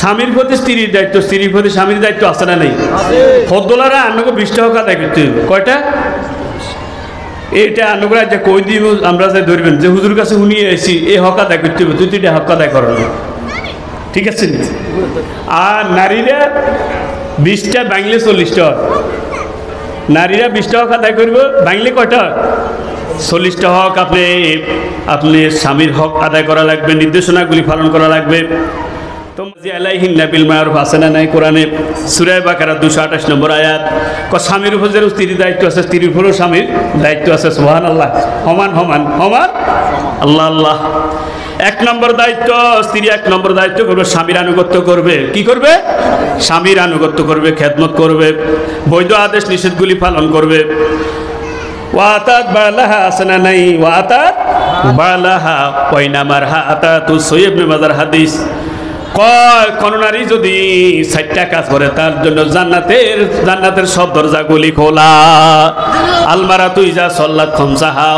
স্বামীর প্রতি স্ত্রীর দায়িত্ব, স্ত্রীর প্রতি স্বামীর দায়িত্ব আছে না নেই? ফদ্দলারা আন্নকে বিশ টাকা হবে কয়টা? এইটা আন্নকরা যে কই দিব, আমরা যে ধরবেন যে হুজুর কাছে শুনিয়ে এসি এই হক আদায় করতে হবে তুই হক আদায় করো। ঠিক আছে আর নারীরা বিশটা বাংলে চল্লিশটা। নারীরা বিশটা হক আদায় করব, বাংলে কয়টা চল্লিশটা হক আপনি আপনি স্বামীর হক আদায় করা লাগবে, নির্দেশনাগুলি পালন করা লাগবে। আয়াত। স্বামীর দায়িত্ব আছে দায়িত্ব আছে সমান সমান সমান? আল্লাহ আল্লাহ। এক দায়িত্ব, স্ত্রী এক দায়িত্ব আনুগত্য করবে। কি করবে? স্বামীর আনুগত্য করবে, খেদমত করবে, বৈধ আদেশ নিষেধগুলি পালন করবে। ওয়াতাত নাই? হা আতা হাদিস। কয়, কোন নারী যদি চারটা কাজ করে, তার জন্য জান্নাতের জান্নাতের সব দরজাগুলি খোলা। আলমারা তুই যা সল্লা খমসাহা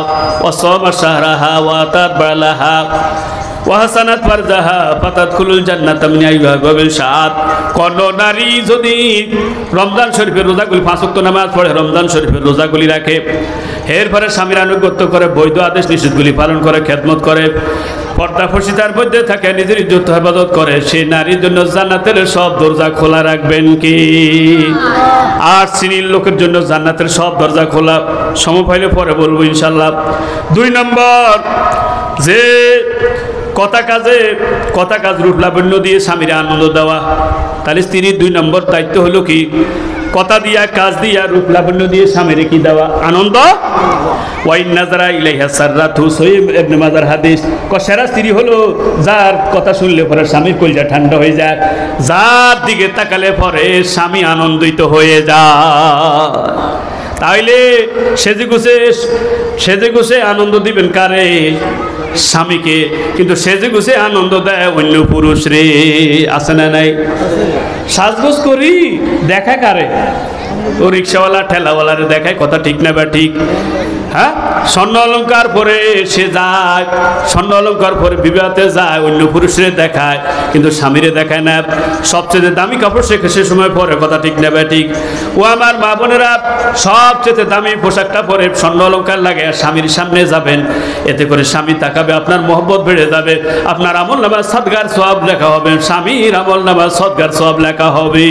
ওয়াসমা শাহরাহা ওয়াতাত বালাহা ওয়াহাসানাত ফারজাহা ফাতাত খুলুল জান্নাত মিন আইয়ুহা বিল শাআত কোন নারী যদি রমজান শরীফের রোজাগুলি, পাঁচ ওয়াক্ত নামাজ পড়ে, রমজান শরীফের রোজাগুলি রাখে এর পরে স্বামীর আনুগত্য করে, বৈধ আদেশ নিষেধগুলি পালন করে, খেদমত করে, পর্দা ফসিতার মধ্যে থাকে, নিজের ইজ্জত, হেফাজত করে, সেই নারীর জন্য জান্নাতের সব দরজা খোলা রাখবেন কি? আর শ্রেণির লোকের জন্য জান্নাতের সব দরজা খোলা সম পাইলে পরে বলব ইনশাল্লাহ। দুই নম্বর, যে কথা কাজে, কথা কাজ রূপ লাবণ্য দিয়ে স্বামীর আনন্দ দেওয়া। তাহলে স্ত্রীর দুই নম্বর দায়িত্ব হলো কি? কথা দিয়া, কাজ দিয়া রূপ লাবণ্য দিয়ে স্বামীর কি দেওয়া? আনন্দ? ওয়াইন নাজারা ইলাইহা সাররাতু সহিহ ইবনে মাজার হাদিস। কশেরা স্ত্রী হলো যার কথা শুনলে পরে স্বামীর কলজা ঠান্ডা হয়ে যায়। যার দিকে তাকালে পরে স্বামী আনন্দিত হয়ে যায়। তাইলে সেজে গুছে সেজে গুছে আনন্দ দিবেন কারে? স্বামীকে, কিন্তু সেজে গুছে আনন্দ দেয় অন্য পুরুষ রে আছে না নাই? সাজগোজ করি দেখা কারে? ও রিক্সাওয়ালা, ঠেলাওয়ালারে দেখায়, কথা ঠিক না বা ঠিক? হ্যাঁ? স্বর্ণ অলঙ্কার পরে সে যায়, স্বর্ণ অলঙ্কার পরে বিবাহতে যায়, অন্য পুরুষরে দেখায়, কিন্তু স্বামীরে দেখায় না। সবচেয়ে দামি কাপড় শেখে সে সময় পরে, কথা ঠিক না বা ঠিক। ও আমার মা বোনেরা, সবচেয়ে দামি পোশাকটা পরে স্বর্ণ অলঙ্কার লাগে স্বামীর সামনে যাবেন। এতে করে স্বামী তাকাবে, আপনার মহব্বত বেড়ে যাবে, আপনার আমল নামা সদগার সব লেখা হবে, স্বামীর আমল নামা সদগার সব লেখা হবে।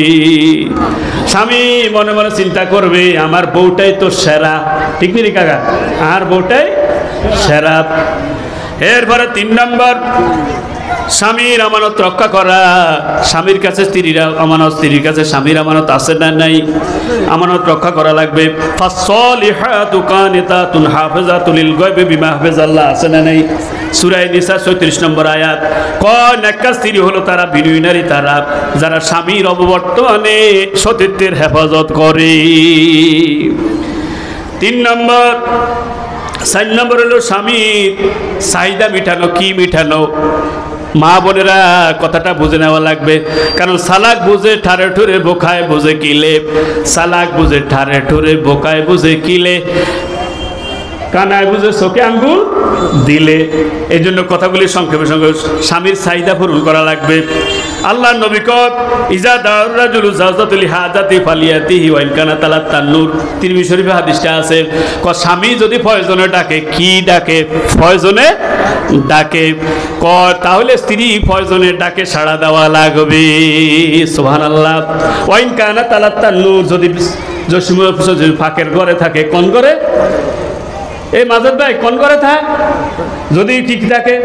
স্বামী মনে মনে চিন্তা করবে, আমার বউটাই তো সেরা, ঠিক নি কাকা? আর বউটাই সেরা। এরপরে তিন নম্বর, স্বামীর আমানত রক্ষা করা। স্বামীর কাছে স্ত্রীর আমানত, স্ত্রীর কাছে স্বামীর আমানত আছে না নাই? আমানত রক্ষা করা লাগবে। আছে না নাই? সূরা নিসা 36 নম্বর আয়াত। কোন একটা স্ত্রী হলো তারা বিনয়ী নারী, তারা যারা স্বামীর অববর্তমানে সতীত্বের হেফাজত করে। তিন নম্বর, চার নম্বর হলো স্বামীর চাহিদা মিঠানো কি মিঠানো মা বোনেরা কথাটা বুঝে নেওয়া লাগবে। কারণ সালাক বুঝে ঠারে ঠুরে বোকায় বুঝে কিলে সালাক বুঝে ঠারে ঠুরে বোকায় বুঝে কিলে কানায় বুঝে চোখে আঙ্গুল দিলে। এই জন্য কথাগুলি সংক্ষেপে সঙ্গে স্বামীর চাহিদা পূরণ করা লাগবে। আল্লাহ নবিকত ইজা দাউরাজুল জাজাতুল হাজাতি ফালিয়াতিহি ওয়াইন কানা তালা তান্নুর তিরমি শরীফে হাদিসটা আছে, ক, স্বামী যদি ফয়জনে ডাকে, কি ডাকে? ফয়জনে ডাকে। ক, তাহলে স্ত্রী ফয়জনে ডাকে সাড়া দেওয়া লাগবে। সুবহানাল্লাহ। ওয়াইন কানা তালা তান্নুর যদি জসিমুল যদি ফাঁকের ঘরে থাকে, কোন ঘরে? এই মাজেদ ভাই, কোন করে থাক? যদি ঠিক থাকে,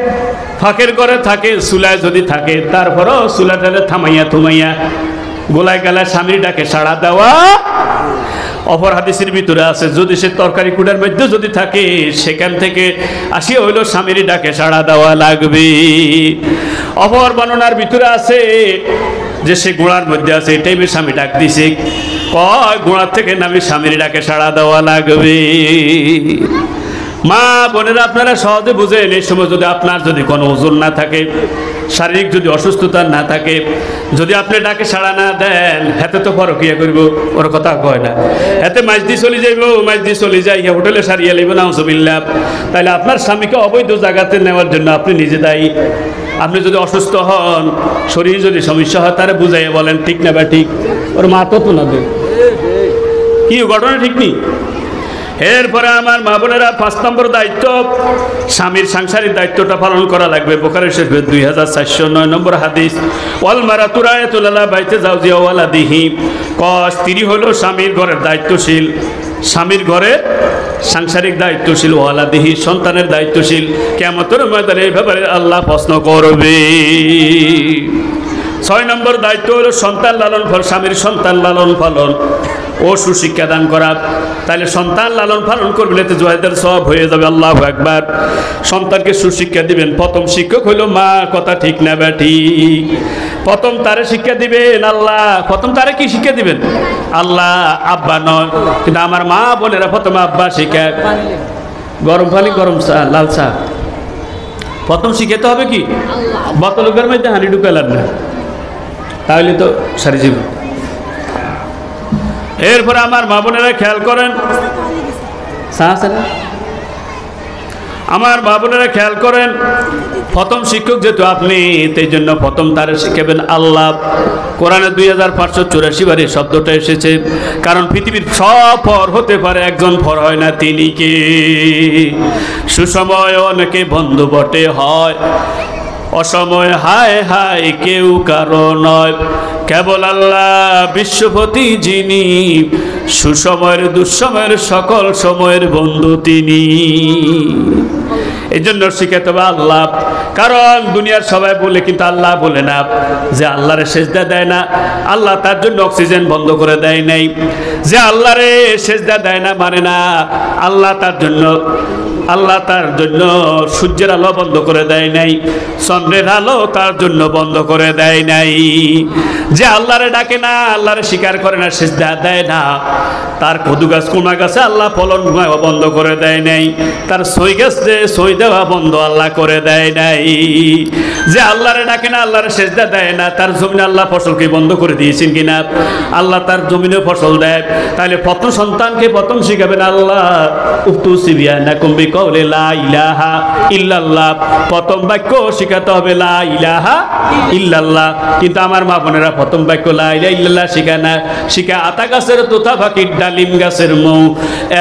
ফাঁকের করে থাকে, চুলায় যদি থাকে, তারপরও চুলাটারে থামাইয়া থুমাইয়া গোলায় গেলায় স্বামীর ডাকে সাড়া দেওয়া। অপর হাদিসের ভিতরে আছে, যদি সে তরকারি কুটার মধ্যে যদি থাকে, সেখান থেকে আসি হইল স্বামীর ডাকে সাড়া দেওয়া লাগবে। অপর বর্ণনার ভিতরে আছে যে সে গোড়ার মধ্যে আছে, এটাই বেশ স্বামী ডাক দিছে। কয়, গোড়ার থেকে নামি স্বামীর ডাকে সাড়া দেওয়া লাগবে। মা বোনেরা, আপনারা সহজে বুঝেন, এই সময় যদি আপনার যদি কোনো ওজন না থাকে, শারীরিক যদি অসুস্থতা না থাকে, যদি আপনি ডাকে সাড়া না দেন হাতে তো ফরকিয়া করব, ওর কথা কয় না। হাতে মাছ দিয়ে চলে যাইব মাছ দিয়ে চলে যাই হোটেলে সারিয়ে লইব না হসবিল্লা তাহলে আপনার স্বামীকে অবৈধ জায়গাতে নেওয়ার জন্য আপনি নিজে দায়ী। আপনি যদি অসুস্থ হন, শরীর যদি সমস্যা হয়, তারা বুঝাইয়া বলেন, ঠিক না বা ঠিক? ওর মা তো না দেয়? কি ঘটনা ঠিক নেই? এরপরে আমার মা বোনেরা পাঁচ নম্বর দায়িত্ব, স্বামীর সাংসারিক দায়িত্বটা পালন করা লাগবে। বোকারের শেষ দুই হাজার চারশো নয় নম্বর হাদিস, ওয়াল মারা তুরায় তুলালা বাইতে যাও জিয়াওয়ালা দিহি ক স্ত্রী হলো স্বামীর ঘরের দায়িত্বশীল। স্বামীর ঘরে সাংসারিক দায়িত্বশীল ওয়ালা দিহি সন্তানের দায়িত্বশীল। কেমতের ময়দানে এই ব্যাপারে আল্লাহ প্রশ্ন করবে। ছয় নম্বর দায়িত্ব হলো সন্তান লালন ফল স্বামীর সন্তান লালন পালন। ও সুশিক্ষা দান করা। তাহলে সন্তান লালন পালন করবেন এতে জয়েদের সব হয়ে যাবে আল্লাহ একবার সন্তানকে সুশিক্ষা দিবেন। প্রথম শিক্ষক হইল মা কথা ঠিক না বা ঠিক। প্রথম তারে শিক্ষা দিবেন আল্লাহ। প্রথম তারে কি শিক্ষা দিবেন? আল্লাহ আব্বা নয়। কিন্তু আমার মা বোনেরা প্রথম আব্বা শিক্ষা গরম পানি গরম চা লাল চা। প্রথম শিখাতে হবে কি? বোতলকের মধ্যে হানি ঢুকালার না। তাহলে তো সারি জীবন। এরপরে আমার মা বোনেরা খেয়াল করেন? আমার মা বোনেরা খেয়াল করেন প্রথম শিক্ষক যেহেতু আপনি সেই জন্য প্রথম তারে শিখাবেন আল্লাহ। কোরআনে দুই হাজার পাঁচশো চুরাশি বারে শব্দটা এসেছে। কারণ পৃথিবীর সব ফর হতে পারে একজন ফর হয় না তিনি কে? সুসময় অনেকে বন্ধু বটে হয়। অসময় হায় হায় কেউ কারও নয়। কেবল আল্লাহ বিশ্বপতি যিনি, সুসময়ের, দুঃসময়ের, সকল সময়ের বন্ধু তিনি। এই জন্য শিখাতে হবে আল্লাহ। কারণ দুনিয়ার সবাই বলে, কিন্তু আল্লাহ বলে না যে আল্লাহরে সেজদা দেয় না। আল্লাহ তার জন্য অক্সিজেন বন্ধ করে দেয় নাই। যে আল্লাহরে সেজদা দেয় না মানে না। আল্লাহ তার জন্য আল্লাহ তার জন্য সূর্যের আলো বন্ধ করে দেয় নাই, চন্দ্রের আলো তার জন্য বন্ধ করে দেয় নাই। যে আল্লাহরে ডাকে না, আল্লাহরে স্বীকার করে না, সেজদা দেয় না। তার কদু গাছ কোনা গাছে আল্লাহ ফলন বন্ধ করে দেয় নাই। তার সই গাছ যে সই দেওয়া বন্ধ আল্লাহ করে দেয় নাই। যে আল্লাহরে ডাকে না, আল্লাহরে সেজদা দেয় না, তার জমিনে আল্লাহ ফসলকে বন্ধ করে দিয়েছেন কিনা? আল্লাহ তার জমিনে ফসল দেয়। তাহলে প্রথম সন্তানকে প্রথম শিখাবেন আল্লাহ উত্তু সিবিয়া না কুম্বি ইলাহা ইল্লাল্লাহ। প্রথম বাক্য শিখাতে হবে ইলাহা ইল্লাল্লাহ। কিন্তু আমার মা বোনেরা প্রথম বাক্য, লা ইলাহা না। শিখা আতা গাছের তোতা ডালিম গাছের মৌ।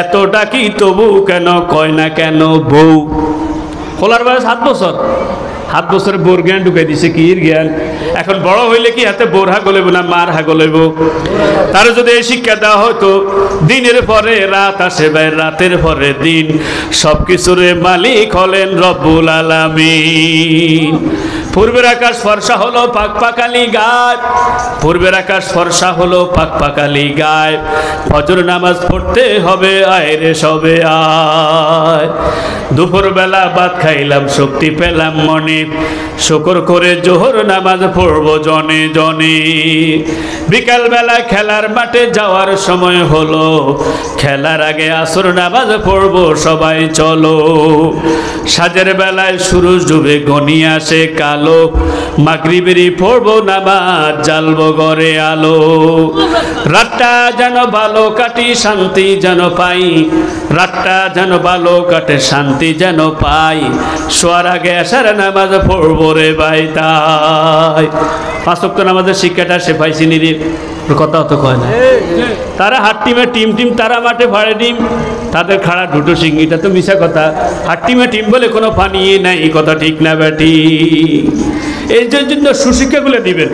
এত ডাকি তবু কেন, কয় না কেন বউ? খোলার বয়স সাত বছর। সাত বছরে বোর জ্ঞান ঢুকাই দিছে, কি জ্ঞান? এখন বড় হইলে কি হাতে বোর হা লইব না মার হা গলেব তার যদি এই শিক্ষা দেওয়া হতো দিনের পরে রাত আসে ভাই, রাতের পরে দিন। সব কিছুরে মালিক হলেন রব্বুল আলামিন। পূর্বের আকাশ ফর্সা হলো পাক পাকালি গায়। পূর্বের আকাশ ফর্সা হলো পাক পাকালি গায়। ফজর নামাজ পড়তে হবে, আয় রে সবে আয়। দুপুরবেলা ভাত খাইলাম, শক্তি পেলাম মনে। শুকর করে জোহর নামাজ পড়ব জনে জনে। বিকালবেলা খেলার মাঠে যাওয়ার সময় হলো। খেলার আগে আসর নামাজ পড়ব, সবাই চলো। সাজের বেলায় শুরু ডুবে গনি আসে কালো। মাগরিবেরি পড়ব নামাজ, জ্বালব ঘরে আলো। রাতটা যেন ভালো কাটি, শান্তি যেন পাই। রাতটা যেন ভালো কাটে, শান্তি যেন পাই। শোয়ার আগে আসার নামাজ পড়ব রে ভাই তাই। পাঁচক্ত নামাজের শিক্ষাটা সে পাইছি নিরে কথা তো কয় না। তারা হাট টিমে টিম টিম তারা মাঠে ভাড়ে ডিম তাদের খাড়া দুটো সিং এটা তো মিশা কথা। হাট টিমে টিম বলে কোনো পানি নাই কথা ঠিক না ব্যাটি। এই জন্য সুশিক্ষাগুলো দিবেন।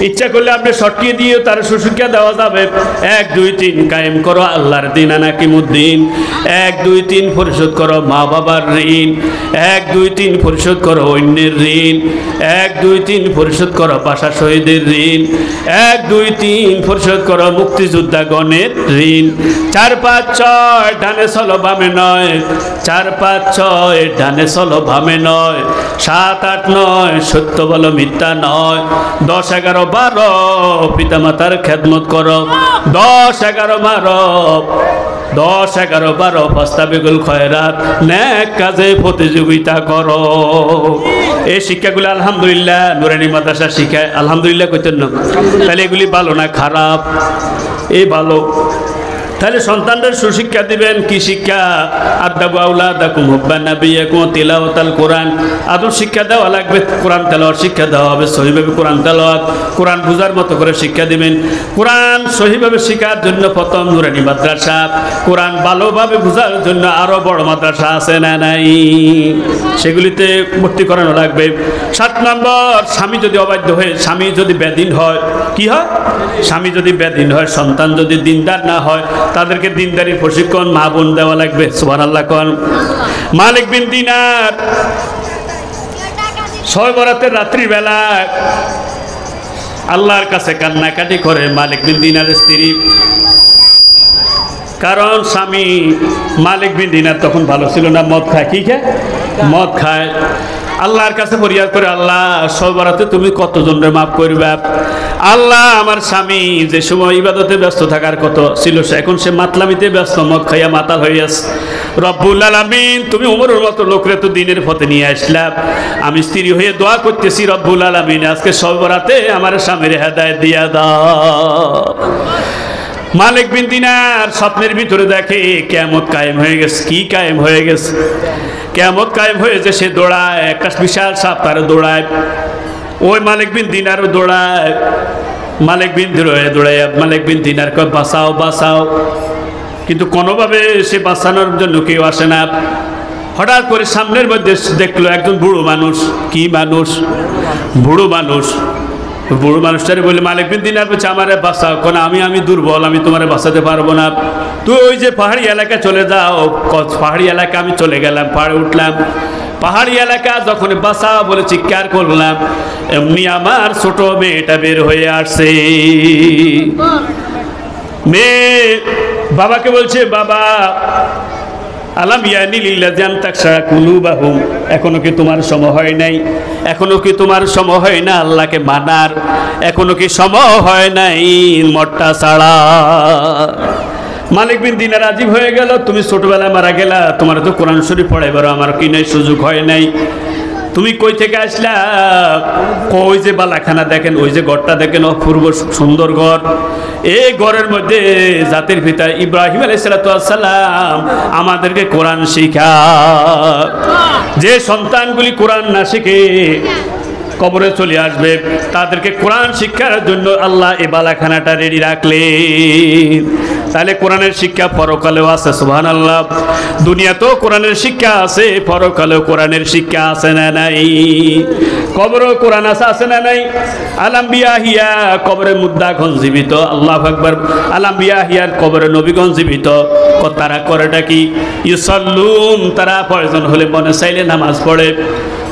ইচ্ছা করলে আপনি সটকিয়ে দিয়েও তার সুশিক্ষা দেওয়া যাবে। এক, দুই, তিন, কায়েম করো আল্লাহর দিন আনাকিমুদ্দিন। এক, দুই, তিন, পরিশোধ করো মা বাবার ঋণ। এক, দুই, তিন, পরিশোধ করো অন্যের ঋণ। এক, দুই, তিন, পরিশোধ করো পাশা শহীদের ঋণ। এক, দুই, তিন, পরিশোধ করো মুক্তিযোদ্ধাগণের ঋণ। চার, পাঁচ, ছয়, ডানে চলো, বামে নয়। চার, পাঁচ, ছয়, ডানে চলো, বামে নয়। সাত, আট, নয়, সত্য বলো, মিথ্যা নয়। দশ, এগারো বারো, পিতামাতার খেদমত করো। দশ এগারো বারো, দশ এগারো বারো প্রস্তাবিগুল খয়রাত ন্যাক কাজে প্রতিযোগিতা কর। এই শিক্ষাগুলো আলহামদুলিল্লাহ, নুরানি মাদ্রাসা শিখায় আলহামদুলিল্লাহ কইতেন না। তাহলে এগুলি ভালো না, খারাপ? এই ভালো। তাহলে সন্তানদের সুশিক্ষা দিবেন, কি শিক্ষা? আদাবু আউলা দাকুম হুব্বান নাবিয়াকুম তিলাওয়াতাল কোরআন। আদর শিক্ষা দেওয়া লাগবে, কোরআন তেলাওয়াত শিক্ষা দেওয়া হবে, সহিভাবে কোরআন তেলাওয়াত, কোরআন বুঝার মতো করে শিক্ষা দিবেন। কোরআন সহিভাবে শেখার জন্য প্রথম নুরানি মাদ্রাসা, কোরআন ভালোভাবে বোঝার জন্য আরও বড় মাদ্রাসা আছে না নাই? সেগুলিতে ভর্তি করানো লাগবে। সাত নম্বর, স্বামী যদি অবাধ্য হয়ে, স্বামী যদি বেদিন হয়, কি হয়? স্বামী যদি বেদিন হয়, সন্তান যদি দিনদার না হয় তাদেরকে দিনদারি প্রশিক্ষণ মা বোন দেওয়া লাগবে সুবান আল্লাহ কন। মালিক বিন দিনার ছয় বরাতের রাত্রিবেলায় আল্লাহর কাছে কান্নাকাটি করে মালিক বিন দিনার স্ত্রী। কারণ স্বামী মালিক বিন দিনার তখন ভালো ছিল না, মদ খায়, কি খায়? মদ খায়। আল্লাহর কাছে ফরিয়াদ করে, আল্লাহ সবরাতে তুমি কতজনের মাফ করবে? আল্লাহ, আমার স্বামী যে সময় ইবাদতে ব্যস্ত থাকার কত ছিল, সে এখন সে মাতলামিতে ব্যস্ত, মদ খাইয়া মাতাল আছে। রব্বুল আলামিন, তুমি উমরের মতো লোকরে তো দিনের পথে নিয়ে আসলাম আমি স্ত্রী হয়ে দোয়া করতেছি, রব্বুল আলামিন, আজকে সবরাতে আমার স্বামীর হেদায়ত দিয়া দাও। মালিক বিন দিনার স্বপ্নের ভিতরে দেখে কেমত কায়েম হয়ে গেছে। কি কায়েম হয়ে গেছে? কেমত কায়েম হয়েছে, সে দৌড়ায়, একটা বিশাল সাপ তার দৌড়ায়। ওই মালিক বিন দিনারও দৌড়ায়। মালিক বিন দৌড়ায় দৌড়ায়। মালিক বিন দিনার কয়, বাঁচাও বাঁচাও। কিন্তু কোনোভাবে সে বাঁচানোর জন্য কেউ আসে না। হঠাৎ করে সামনের মধ্যে দেখল একজন বুড়ো মানুষ। কি মানুষ? বুড়ো মানুষ। বুড়ো মানুষটারে বলে মালিক বিন দিনার বলছে, আমারে বাঁচাও, কোন আমি আমি দুর্বল, আমি তোমারে বাঁচাতে পারব না। তুই ওই যে পাহাড়ি এলাকা চলে যাও পাহাড়ি এলাকা আমি চলে গেলাম, পাহাড়ে উঠলাম। পাহাড়ি এলাকা যখন বাসা বলে চিৎকার করলাম, এমনি আমার ছোট মেয়েটা বের হয়ে আসছে। মেয়ে বাবাকে বলছে, বাবা আলাম বাহু এখনও কি তোমার সময় হয় নাই? এখনও কি তোমার সময় হয় না আল্লাহকে মানার? এখনও কি সময় হয় নাই মট্টা ছাড়া? মালিক বিন দিনে রাজীব হয়ে গেল। তুমি ছোটবেলায় মারা গেলা। তোমার তো কোরআন শরীফ পড়াইবার আমার কি নাই, সুযোগ হয় নাই। তুমি কই থেকে আসলা? ওই যে বালাখানা দেখেন, ওই যে ঘরটা দেখেন অপূর্ব সুন্দর ঘর। এই ঘরের মধ্যে জাতির পিতা ইব্রাহিম আলাইসালাম আমাদেরকে কোরআন শিখা যে সন্তানগুলি কোরআন না শিখে কবরে চলে আসবে, তাদেরকে কোরআন শিক্ষার জন্য আল্লাহ এ বালাখানাটা রেডি রাখলেন। তাহলে কোরআনের শিক্ষা পরকালেও আছে সুবহান আল্লাহ দুনিয়াতেও কোরআনের শিক্ষা আছে, পরকালেও কোরআনের শিক্ষা আছে না নাই? কবরও কোরআন আছে আছে না নাই? আলাম্বিয়া হিয়া, কবরে মুদ্দাগণ জীবিত, আল্লাহ আকবার। আলাম্বিয়া হিয়ার কবরে নবীগণ জীবিত। তারা করেটা কি ইউসাল্লুন, তারা প্রয়োজন হলে মনে চাইলে নামাজ পড়ে।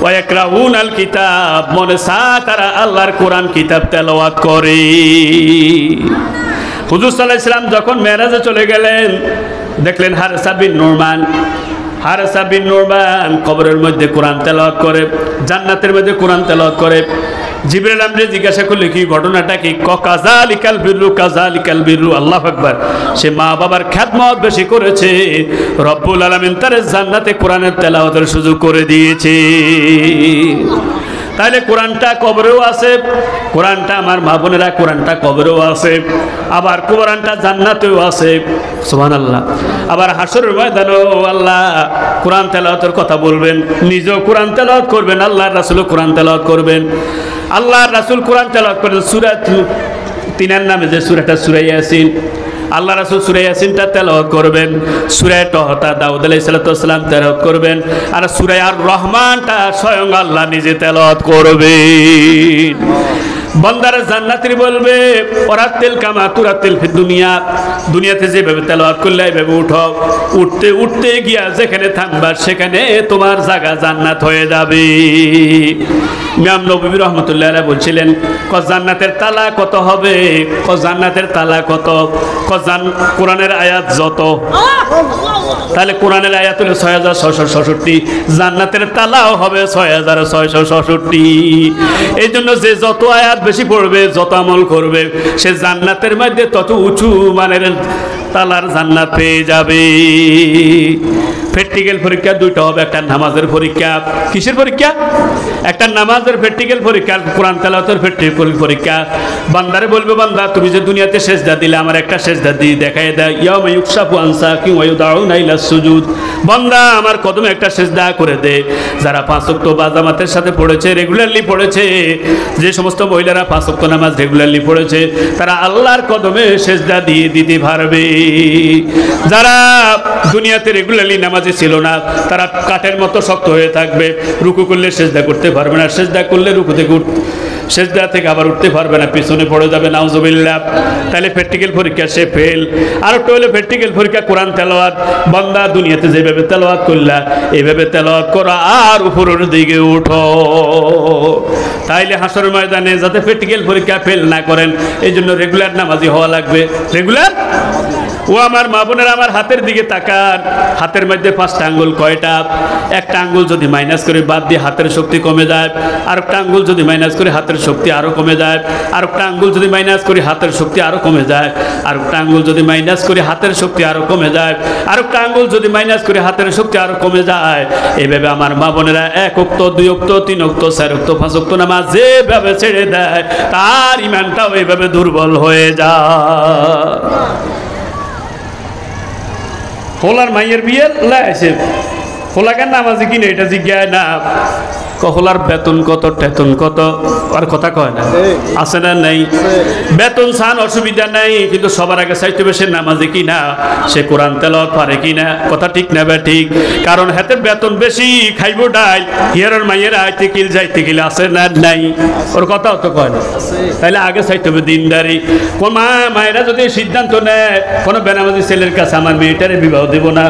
ওয়াকরাউন আল কিতাব, মনে সা তারা আল্লাহর কোরআন কিতাব তেলাওয়াত করে। হুজুর সাল্লাহ যখন মেরাজে চলে গেলেন, দেখলেন হারেসা বিন নুরমান। হারেসা বিন নুরমান কবরের মধ্যে কোরআন তেলাওয়াত করে, জান্নাতের মধ্যে কোরআন তেলাওয়াত করে। জিবরাইল আমরে জিজ্ঞাসা করলে, কি ঘটনাটা কি? ক কাজালিকাল বিরু কাজালিকাল বিরু। আল্লাহ আকবার। সে মা বাবার খ্যাতমত বেশি করেছে। রব্বুল আলামিন তার জান্নাতে কোরআনের তেলাওয়াতের সুযোগ করে দিয়েছে। তাহলে কোরআনটা কবরেও আছে, কোরআনটা আমার মা বোনেরা কোরআনটা কবরেও আছে, আবার কোরআনটা জান্নাতেও আছে সুবহান আল্লাহ আবার হাসরের ময়দানও আল্লাহ কোরআন তেলাওয়াতের কথা বলবেন, নিজেও কোরআন তেলাওয়াত করবেন আল্লাহ রাসূলও কোরআন তেলাওয়াত করবেন। আল্লাহ রাসুল কোরআন তেলাওয়াত করবেন সূরা তিনার নামে যে সূরাটা সূরা ইয়াসিন আল্লাহ রাসুল সূরা ইয়াসিনটা তেলাওয়াত করবেন, সুরে টহতা দাউদ আলাইহিস সালাম তেলাওয়াত করবেন, আর সুরাই আর রহমানটা স্বয়ং আল্লাহ নিজে তেলাওয়াত করবেন। বন্দার জান্নাতির বলবে, ওরা তেল কামা তুরাত্তিল ফি দুনিয়া। দুনিয়াতে যেভাবে তেলাওয়াত করলে এইভাবে উঠো। উঠতে উঠতে গিয়া যেখানে থামবার সেখানে তোমার জায়গা জান্নাত হয়ে যাবে। ইমাম নবী রহমতুল্লাহ বলছিলেন, ক জান্নাতের তালা কত হবে? ক জান্নাতের তালা কত? ক জান, কোরআনের আয়াত যত? তাহলে কোরআনের আয়াত হলো ছয় হাজার ছয়শো ছষট্টি জান্নাতের তালাও হবে ছয় হাজার ছয়শো ছষট্টি এই জন্য যে যত আয়াত বেশি পড়বে, যত আমল করবে, সে জান্নাতের মধ্যে তত উঁচু মানের তালার জান্নাত পেয়ে যাবে। প্র্যাকটিক্যাল পরীক্ষা দুইটা হবে, একটা নামাজের পরীক্ষা। কিসের পরীক্ষা? একটা নামাজের প্র্যাকটিক্যাল পরীক্ষা, কোরআন তেলাওয়াতের প্র্যাকটিক্যাল পরীক্ষা। বান্দারে বলবে, বান্দা, তুমি যে দুনিয়াতে সেজদা দিলে, আমার একটা সেজদা দিয়ে দেখাই দেয় ইয়াউমা ইউকসাফু আনসা কি ওয়ায়ুদাউনা ইলা সুজুদ। বান্দা, আমার কদমে একটা সেজদা করে দে। যারা পাঁচ ওয়াক্ত বা জামাতের সাথে পড়েছে রেগুলারলি পড়েছে, যে সমস্ত মহিলারা পাঁচ ওয়াক্ত নামাজ রেগুলারলি পড়েছে, তারা আল্লাহর কদমে সেজদা দিয়ে দিতে পারবে। যারা দুনিয়াতে রেগুলারলি নামাজে ছিল না, তারা কাঠের মতো শক্ত হয়ে থাকবে, রুকু করলে সেজদা করতে পারবে না, সেজদা করলে রুকু থেকে উঠ, সেজদা থেকে আবার উঠতে পারবে না, পিছনে পড়ে যাবে, নাউজুবিল্লাহ। তাহলে প্র্যাকটিক্যাল পরীক্ষা সে ফেল আর হলো প্র্যাকটিক্যাল পরীক্ষা, কোরআন তেলাওয়াত। বান্দা দুনিয়াতে যেভাবে তেলাওয়াত করলা এইভাবে তেলাওয়াত করা, আর উপরের দিকে উঠো। তাইলে হাসর ময়দানে যাতে প্র্যাকটিক্যাল পরীক্ষা ফেল না করেন এই জন্য রেগুলার নামাজি হওয়া লাগবে। রেগুলার ও আমার মা বোনের আমার হাতের দিকে তাকান। হাতের মধ্যে পাঁচটা আঙ্গুল কয়টা? একটা আঙ্গুল যদি মাইনাস করে বাদ দিয়ে হাতের শক্তি কমে যায় আর একটা আঙ্গুল যদি মাইনাস করে হাতের শক্তি আরও কমে যায় আর একটা আঙ্গুল যদি মাইনাস করে হাতের শক্তি আরও কমে যায় আর একটা আঙ্গুল যদি মাইনাস করে হাতের শক্তি আরও কমে যায় আর একটা আঙ্গুল যদি মাইনাস করে হাতের শক্তি আরও কমে যায়। এইভাবে আমার মা বোনেরা এক অক্ত দুই অক্ত তিন অক্ত চার অক্ত পাঁচ অক্ত নামাজ যেভাবে ছেড়ে দেয়, তার ইমানটাও এইভাবে দুর্বল হয়ে যায়। হোলার মাইয়ের বিয়ে লাইছে হোলাকার নামাজি কিনে? এটা জিজ্ঞায় না। কহলার বেতন কত টেতন কত? আর কথা কয় না। আছে না নাই? বেতন সান অসুবিধা নাই কিন্তু সবার আগে চাইতে বেশি নামাজে কি না সে কোরআন তেলত পারে কি না কথা ঠিক না বে ঠিক? কারণ হাতে বেতন বেশি খাইব ডাই হিয়ারের মাইয়ের আইতে কিল যাইতে কিল আছে না নাই? ওর কথাও তো কয় না। তাহলে আগে চাইতে হবে দিনদারি। কোন মা মায়েরা যদি সিদ্ধান্ত নেয় কোনো বেনামাজি ছেলের কাছে আমার মেয়েটারে বিবাহ দেব না।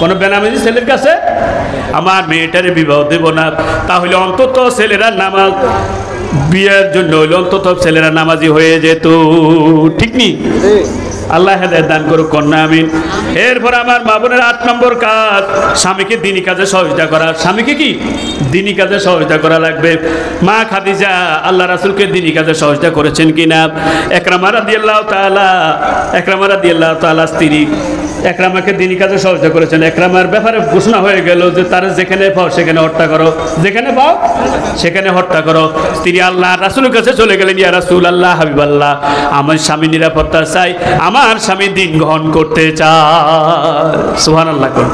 কোনো বেনামাজি ছেলের কাছে আমার মেয়েটারে বিবাহ দেব না। তাহলে অন্তত ছেলেরা নামাজ, বিয়ের জন্য হইলে অন্তত ছেলেরা নামাজি হয়ে যেত। ঠিক নি? আল্লাহ হেদায়ত দান করুক, কন্যা, আমিন। এরপর আমার মা বোনের আট নম্বর কাজ, স্বামীকে দিনী কাজে সহযোগিতা করা। স্বামীকে কি? দিনী কাজে সহযোগিতা করা লাগবে। মা খাদিজা, আল্লাহ রাসুলকে দিনী কাজে সহযোগিতা করেছেন কিনা? একরামারা দিয়ে আল্লাহ তালা একরামারা দিয়ে আল্লাহ তালা স্ত্রী একরামাকে দিনী কাজে সহযোগিতা করেছেন। একরামার ব্যাপারে ঘোষণা হয়ে গেল যে তার যেখানে পাও সেখানে হত্যা করো। যেখানে পাও সেখানে হত্যা করো। স্ত্রী আল্লাহ রাসুলের কাছে চলে গেলেন, ইয়া রাসুল আল্লাহ হাবিব আল্লাহ আমার স্বামী নিরাপত্তা চাই, আমার স্বামী দিন গ্রহণ করতে চায়। সুহান আল্লাহ করুন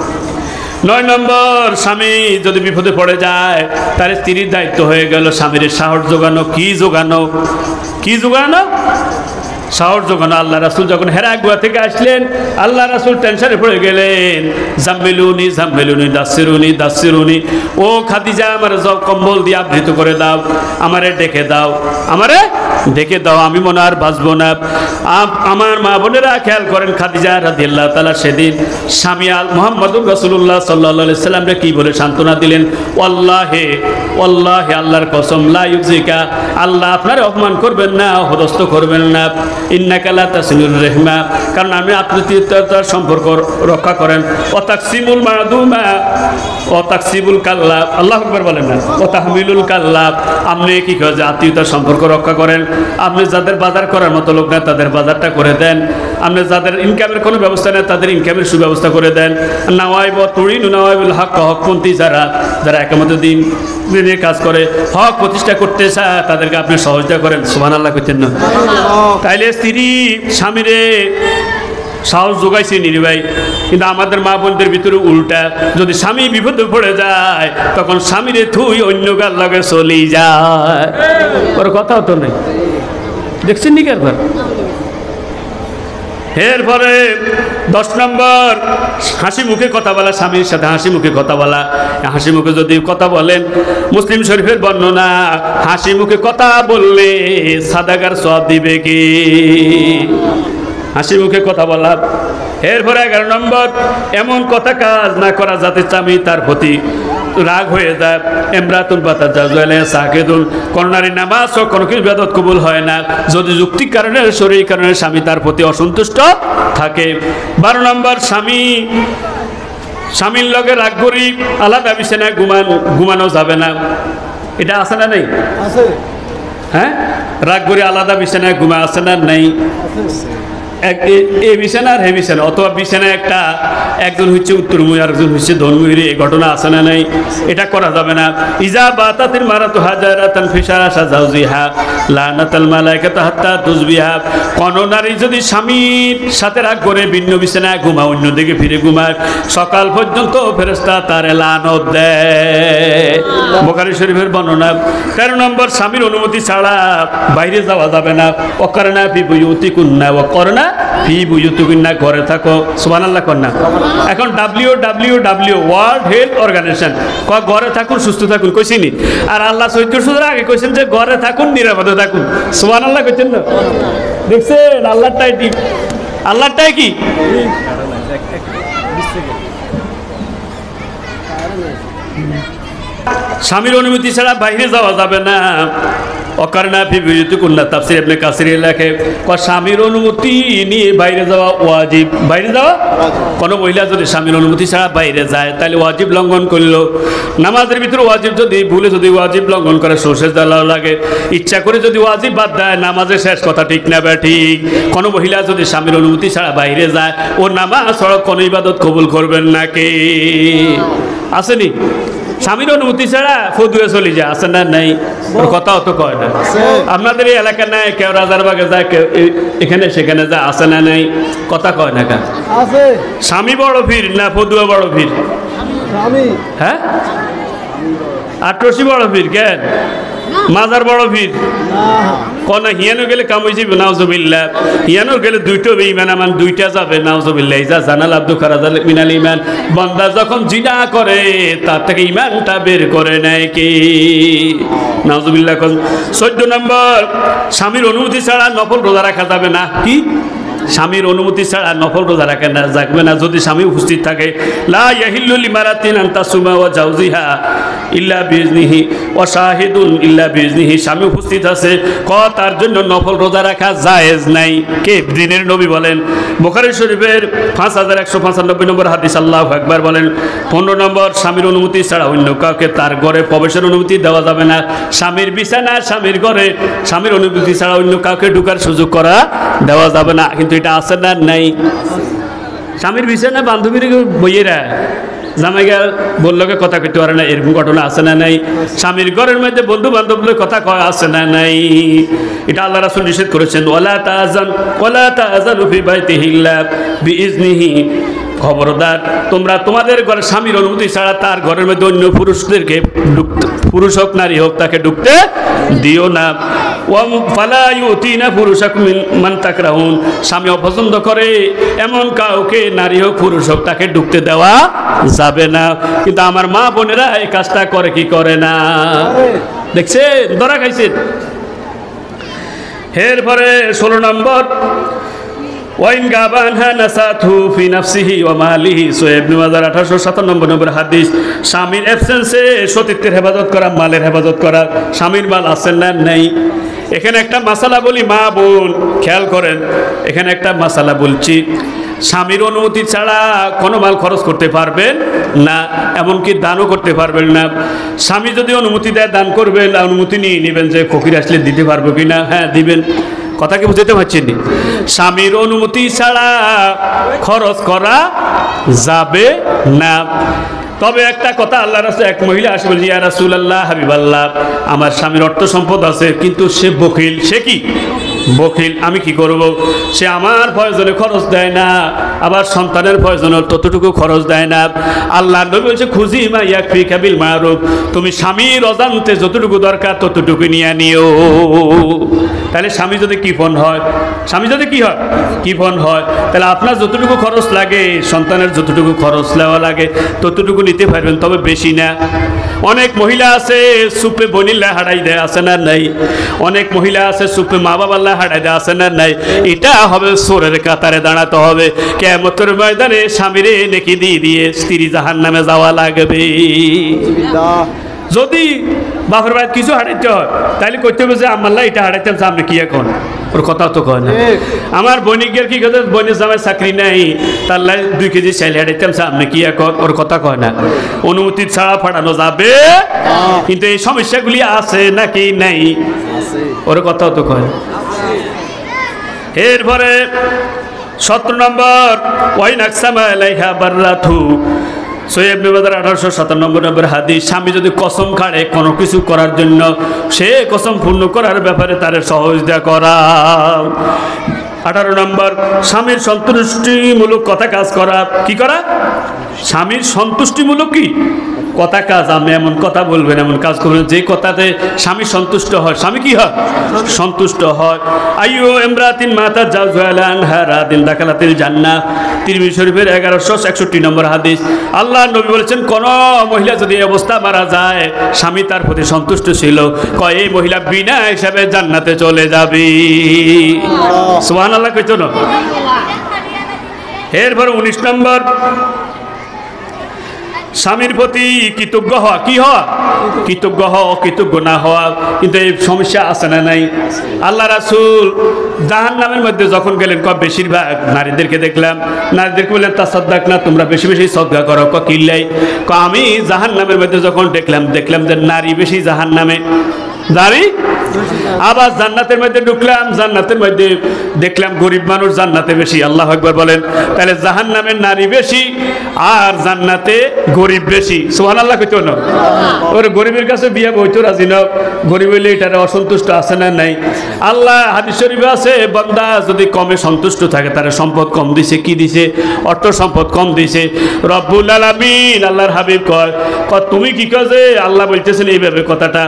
নয় নম্বর, স্বামী যদি বিপদে পড়ে যায়, তার স্ত্রীর দায়িত্ব হয়ে গেল স্বামীর সাহস জোগানো, কি জোগানো? কি জোগানো? সাহস যখন আল্লাহ রাসুল যখন হেরা গুয়া থেকে আসলেন, আল্লাহ রাসুল টেনশনে পড়ে গেলেন। জাম্মিলুনি জাম্মিলুনি, দাসিরুনি দাসিরুনি, ও খাদিজা, আমার জব কম্বল দিয়ে আবৃত করে দাও, আমারে ডেকে দাও, আমারে ডেকে দাও, আমি মনে আর বাঁচবো না। আমার মা বোনেরা খেয়াল করেন খাদিজা রাদিয়াল্লাহ তালা সেদিন, স্বামী আল রসুল্লাহ সাল্লাহ সাল্লামকে কি বলে সান্ত্বনা দিলেন? ওয়াল্লাহে ওয়াল্লাহে, আল্লাহর কসম, লা ইউজিকা আল্লাহ আপনার অপমান করবেন না হদস্ত করবেন না। ইন্নাকালা তাসিমুল রেহমা। কারণ আমি আত্মীয়তার সম্পর্ক রক্ষা করেন। অর্থাৎ সিমুল মাদুমা। আল্লাহ আপনি কি করে আত্মীয়তার সম্পর্ক রক্ষা করেন? আপনি যাদের বাজার করার মতো লোক তাদের বাজারটা করে দেন। আপনি যাদের ইনকামের কোনো ব্যবস্থা তাদের ইনকামের সুব্যবস্থা করে দেন। হক যারা যারা দিন কাজ করে, হক প্রতিষ্ঠা করতে তাদেরকে আপনি সহযোগিতা করেন। সুমান আল্লাহ করতেন না। তাইলে স্ত্রী, স্বামীরে সাহস যোগাইছে নির্বাই কিন্তু আমাদের মা বোনদের ভিতরে উল্টা, যদি স্বামী বিপদে পড়ে যায়, তখন স্বামীরে থুই অন্য কার লগে চলি যায়। ওর কথাও তো নেই। দেখছেন নি একবার? এরপরে দশ নম্বর, হাসি মুখে কথা বলা, স্বামীর সাথে হাসি মুখে কথা বলা। হাসি মুখে যদি কথা বলেন, মুসলিম শরীফের বর্ণনা, হাসি মুখে কথা বললে সাদাগার সব দিবে কি? হাসি মুখে কথা বলা এরপরে এগারো নম্বর এমন কথা কাজ না করা যাতে স্বামী তার প্রতি রাগ হয়ে যায়। এমরাতুল বাতা জাজুয়ালে সাকেদুল কর্নারি নামাজ ও কোনো কিছু বেদত কবুল হয় না। যদি যুক্তির কারণে শরীর কারণে স্বামী তার প্রতি অসন্তুষ্ট থাকে। বারো নম্বর স্বামী স্বামীর লগে রাগ করি আলাদা বিছানায় ঘুমান ঘুমানো যাবে না। এটা আছে না নেই? হ্যাঁ? রাগ করি আলাদা বিছানায় ঘুমা আছে না নেই? এ- বিছানা আর হে বিছানা অথবা বিছানা একটা একজন হচ্ছে হচ্ছে এই ঘটনা আছে না নাই? এটা করা যাবে না। ইজা মালাইকাতু হাত্তা তুজবিহা। কোন নারী যদি স্বামীর সাথে রাগ করে, ভিন্ন বিছানায় ঘুমা ফিরে ঘুমায়, সকাল পর্যন্ত ফেরেশতা তার লানত দেয়। শরীফের বর্ণনা। তেরো নম্বর, স্বামীর অনুমতি ছাড়া বাইরে যাওয়া যাবে না। অকরণা ফি বুয়ুতি কুন্না অকরণা ফি বুয়ুতি কুন্না ঘরে থাকো। কন্যা এখন W W W World Health Organization ঘরে থাকুন, সুস্থ থাকুন আর আল্লাহ আগে কইছেন যে ঘরে থাকুন, নিরাপদে থাকুন। কইছেন না? দেখছেন আল্লাহটাই আল্লাহটাই কি? স্বামীর অনুমতি ছাড়া বাইরে যাওয়া যাবে না। অকারণা বিবৃতি কন্যা তাফসির আপনি কাসির লেখে ক স্বামীর অনুমতি নিয়ে বাইরে যাওয়া ওয়াজিব। বাইরে যাওয়া? কোনো মহিলা যদি স্বামীর অনুমতি ছাড়া বাইরে যায়, তাহলে ওয়াজিব লঙ্ঘন করল। নামাজের ভিতরে ওয়াজিব যদি, ভুলে যদি ওয়াজিব লঙ্ঘন করে সোর্সেস দেওয়া লাগে। ইচ্ছা করে যদি ওয়াজিব বাদ দেয়, নামাজের শেষ কথা ঠিক না বে ঠিক। কোনো মহিলা যদি স্বামীর অনুমতি ছাড়া বাইরে যায়, ও নামাজ সড়ক কোনো ইবাদত কবুল করবেন নাকি? আসেনি? স্বামীর অনুমতি ছাড়া ফদুয়ে চলে যায় আছে না নাই? ওর কথা অত কয় না। আপনাদের এই এলাকা নাই কেউ রাজারবাগে যায় কেউ এখানে সেখানে যায় আছে না নাই? কথা কয় না কেন? স্বামী বড় ভিড় না ফদুয়া বড় ভিড়? হ্যাঁ? হ্যাঁ আটরসি বড় ভিড় কেন? মাজার বড় ভিড়। কোন হিয়ানো গেলে কামইছি নাউজুবিল্লাহ। হিয়ানো গেলে দুইটো বেঈমান আমার দুইটা যাবে, নাউজুবিল্লাহ। ইজা জানাল আব্দু খারাজাল মিনাল ইমান বান্দা যখন জিনা করে, তার থেকে ইমানটা বের করে নেয় কি? নাউজুবিল্লাহ কোন চোদ্দ নম্বর, স্বামীর অনুমতি ছাড়া নফল রোজা রাখা যাবে না। কি? স্বামীর অনুমতি ছাড়া নফল রোজা রাখে না যাকবে না। যদি স্বামী উপস্থিত থাকে স্বামী উপস্থিত আছে ক তার জন্য নফল রোজা রাখা জায়েজ নাই। কে? দিনের নবী বলেন। বুখারী শরীফের পাঁচ হাজার একশো পঁচানব্বই নম্বর হাদিস, আল্লাহ একবার বলেন, পনেরো নম্বর, স্বামীর অনুমতি ছাড়া অন্য কাউকে তার ঘরে প্রবেশের অনুমতি দেওয়া যাবে না। স্বামীর বিছানা, স্বামীর ঘরে স্বামীর অনুমতি ছাড়া অন্য কাউকে ঢুকার সুযোগ করা দেওয়া যাবে না। কিন্তু এটা আছে না? নাই। স্বামীর বিষয় না, বান্ধবীর বইয়েরা? জামাইগা বললোকে কথা কইতে পারে না, এরকম ঘটনা আছে না নাই? স্বামীর ঘরের মধ্যে বন্ধু বান্ধব কথা কয় আছে না নাই? এটা আল্লাহ রাসুল নিষেধ করেছেন ওলা তাজান ওলা তাজান খবরদার, তোমরা তোমাদের ঘরে স্বামীর অনুমতি ছাড়া তার ঘরের মধ্যে অন্য পুরুষদেরকে পুরুষ হোক, নারী হোক, তাকে ঢুকতে দিও না। স্বামী অপছন্দ করে এমন কাউকে, নারী হোক, পুরুষ হোক, তাকে ঢুকতে দেওয়া যাবে না। কিন্তু আমার মা বোনেরা এই কাজটা করে কি করে না? দেখছে ধরা খাইছে এরপরে ষোলো নম্বর ওয়াইন গাবানহা নাসাতহু ফি নাফসিহি ওয়া মালিহি সোয়েব নিমাজার আঠারোশো সাতানব্বই নম্বর হাদিস। স্বামীর অ্যাবসেন্সে সতীত্বের হেফাজত করা, মালের হেফাজত করা, স্বামীর মাল আছেন না, নেই। এখানে একটা মাসালা বলি মা বোন, খেয়াল করেন, এখানে একটা মাসালা বলছি। স্বামীর অনুমতি ছাড়া কোনো মাল খরচ করতে পারবেন না, এমনকি দানও করতে পারবেন না। স্বামী যদি অনুমতি দেয়, দান করবেন, অনুমতি নিয়ে নেবেন যে, ফকির আসলে দিতে পারব কি না হ্যাঁ দিবেন। কথা কি বুঝতে পারছেন স্বামীর অনুমতি ছাড়া খরচ করা যাবে না। তবে একটা কথা আল্লাহর রাসূল, এক মহিলা আসে বলছি ইয়া হাবিব আল্লাহ আমার স্বামীর অর্থ সম্পদ আছে, কিন্তু সে বকিল সে কি? বকিল, আমি কি করব? সে আমার প্রয়োজনে খরচ দেয় না, আবার সন্তানের প্রয়োজনে ততটুকু খরচ দেয় না। আল্লাহ নবী বলছে, খুঁজি মা ইয়াকফি কাবিল মারুফ, তুমি স্বামীর অজান্তে যতটুকু দরকার ততটুকু নিয়ে নিও। তাহলে স্বামী যদি কিফন হয়, স্বামী যদি কি হয়? কিফন হয়। তাহলে আপনার যতটুকু খরচ লাগে, সন্তানের যতটুকু খরচ নেওয়া লাগে, ততটুকু নিতে পারবেন, তবে বেশি না। অনেক মহিলা আছে, সুপে বনিল্লা হারাই দেয় আছে না নাই? অনেক মহিলা আছে, সুপে মা বাবাল্লা হারাই দেয় না নাই। এটা হবে সোরের কাতারে দাঁড়াতে হবে। কেমতের ময়দানে স্বামীরে নেকি দিয়ে দিয়ে স্ত্রী জাহান নামে যাওয়া লাগবে। যদি বাপের বাড়িতে কিছু হারাইতে হয় তাহলে করতে হবে যে আমার এটা হারাইতাম সামনে কি এখন? ওর কথা তো কয় না। আমার বণিকের কি কথা? বণিক জামাই চাকরি নাই। তার লাই দুই কেজি চাইলে হারাইতাম সামনে কি এখন? ওর কথা কয় না। অনুমতি ছাড়া ফাটানো যাবে। কিন্তু এই সমস্যাগুলি আছে নাকি নাই? ওর কথাও তো কয় না। এরপরে সতেরো নম্বর ওয়াইন আকসামা আলাইহা বার্রাথু সৈয়দ বিবাদার আঠারোশো সাতানব্বই নম্বর হাদিস, স্বামী যদি কসম খাড়ে কোনো কিছু করার জন্য, সে কসম পূর্ণ করার ব্যাপারে তার সহযোগিতা করা। আঠারো নম্বর, স্বামীর সন্তুষ্টিমূলক কথা কাজ করা, কি করা? স্বামীর সন্তুষ্টিমূলক কি? কথা কাজ আপনি এমন কথা বলবেন, এমন কাজ করবেন। যে কথাতে স্বামী সন্তুষ্ট হয়, স্বামী কি হয়? সন্তুষ্ট হয়। আইও এমরাতিন মাতা যাও জয়ালান হারা দিন দাখালাতিল জান্না তিরমি শরীফের এগারোশো একষট্টি নম্বর হাদিস। আল্লাহ নবী বলেছেন, কোন মহিলা যদি অবস্থা মারা যায়, স্বামী তার প্রতি সন্তুষ্ট ছিল। কয়, এই মহিলা বিনা হিসাবে জান্নাতে চলে যাবে। সোহান আল্লাহ কইত না? এরপর উনিশ নম্বর স্বামীর প্রতি কৃতজ্ঞ হওয়া কি হওয়া? কৃতজ্ঞ হওয়া অকৃতজ্ঞ না হওয়া, কিন্তু এই সমস্যা আছে না নাই? আল্লাহ রাসুল জাহান নামের মধ্যে যখন গেলেন, ক, বেশিরভাগ নারীদেরকে দেখলাম। নারীদেরকে বললেন তা সদ্দাক না, তোমরা বেশি বেশি শ্রদ্ধা করো। ক, কিল্লাই? ক, আমি জাহান নামের মধ্যে যখন দেখলাম দেখলাম যে নারী বেশি জাহান নামে নারী আবার জান্নাতের মধ্যে ঢুকলাম জান্নাতের মধ্যে দেখলাম গরিব মানুষ জান্নাতে বেশি আল্লাহ একবার বলেন। তাহলে জাহান নামের নারী বেশি আর জান্নাতে গরিব বেশি। সোহান আল্লাহ কইতো না? ওর গরিবের কাছে বিয়ে বইতো রাজি না। গরিব হইলে এটার অসন্তুষ্ট আছে না নাই? আল্লাহ হাদিস শরীফে আছে বন্দা যদি কমে সন্তুষ্ট থাকে তার সম্পদ কম দিছে কি দিছে? অর্থ সম্পদ কম দিছে। রব্বুল আলামিন আল্লাহর হাবিব কয় কয় তুমি কি কয় যে আল্লাহ বলতেছেন এইভাবে কথাটা।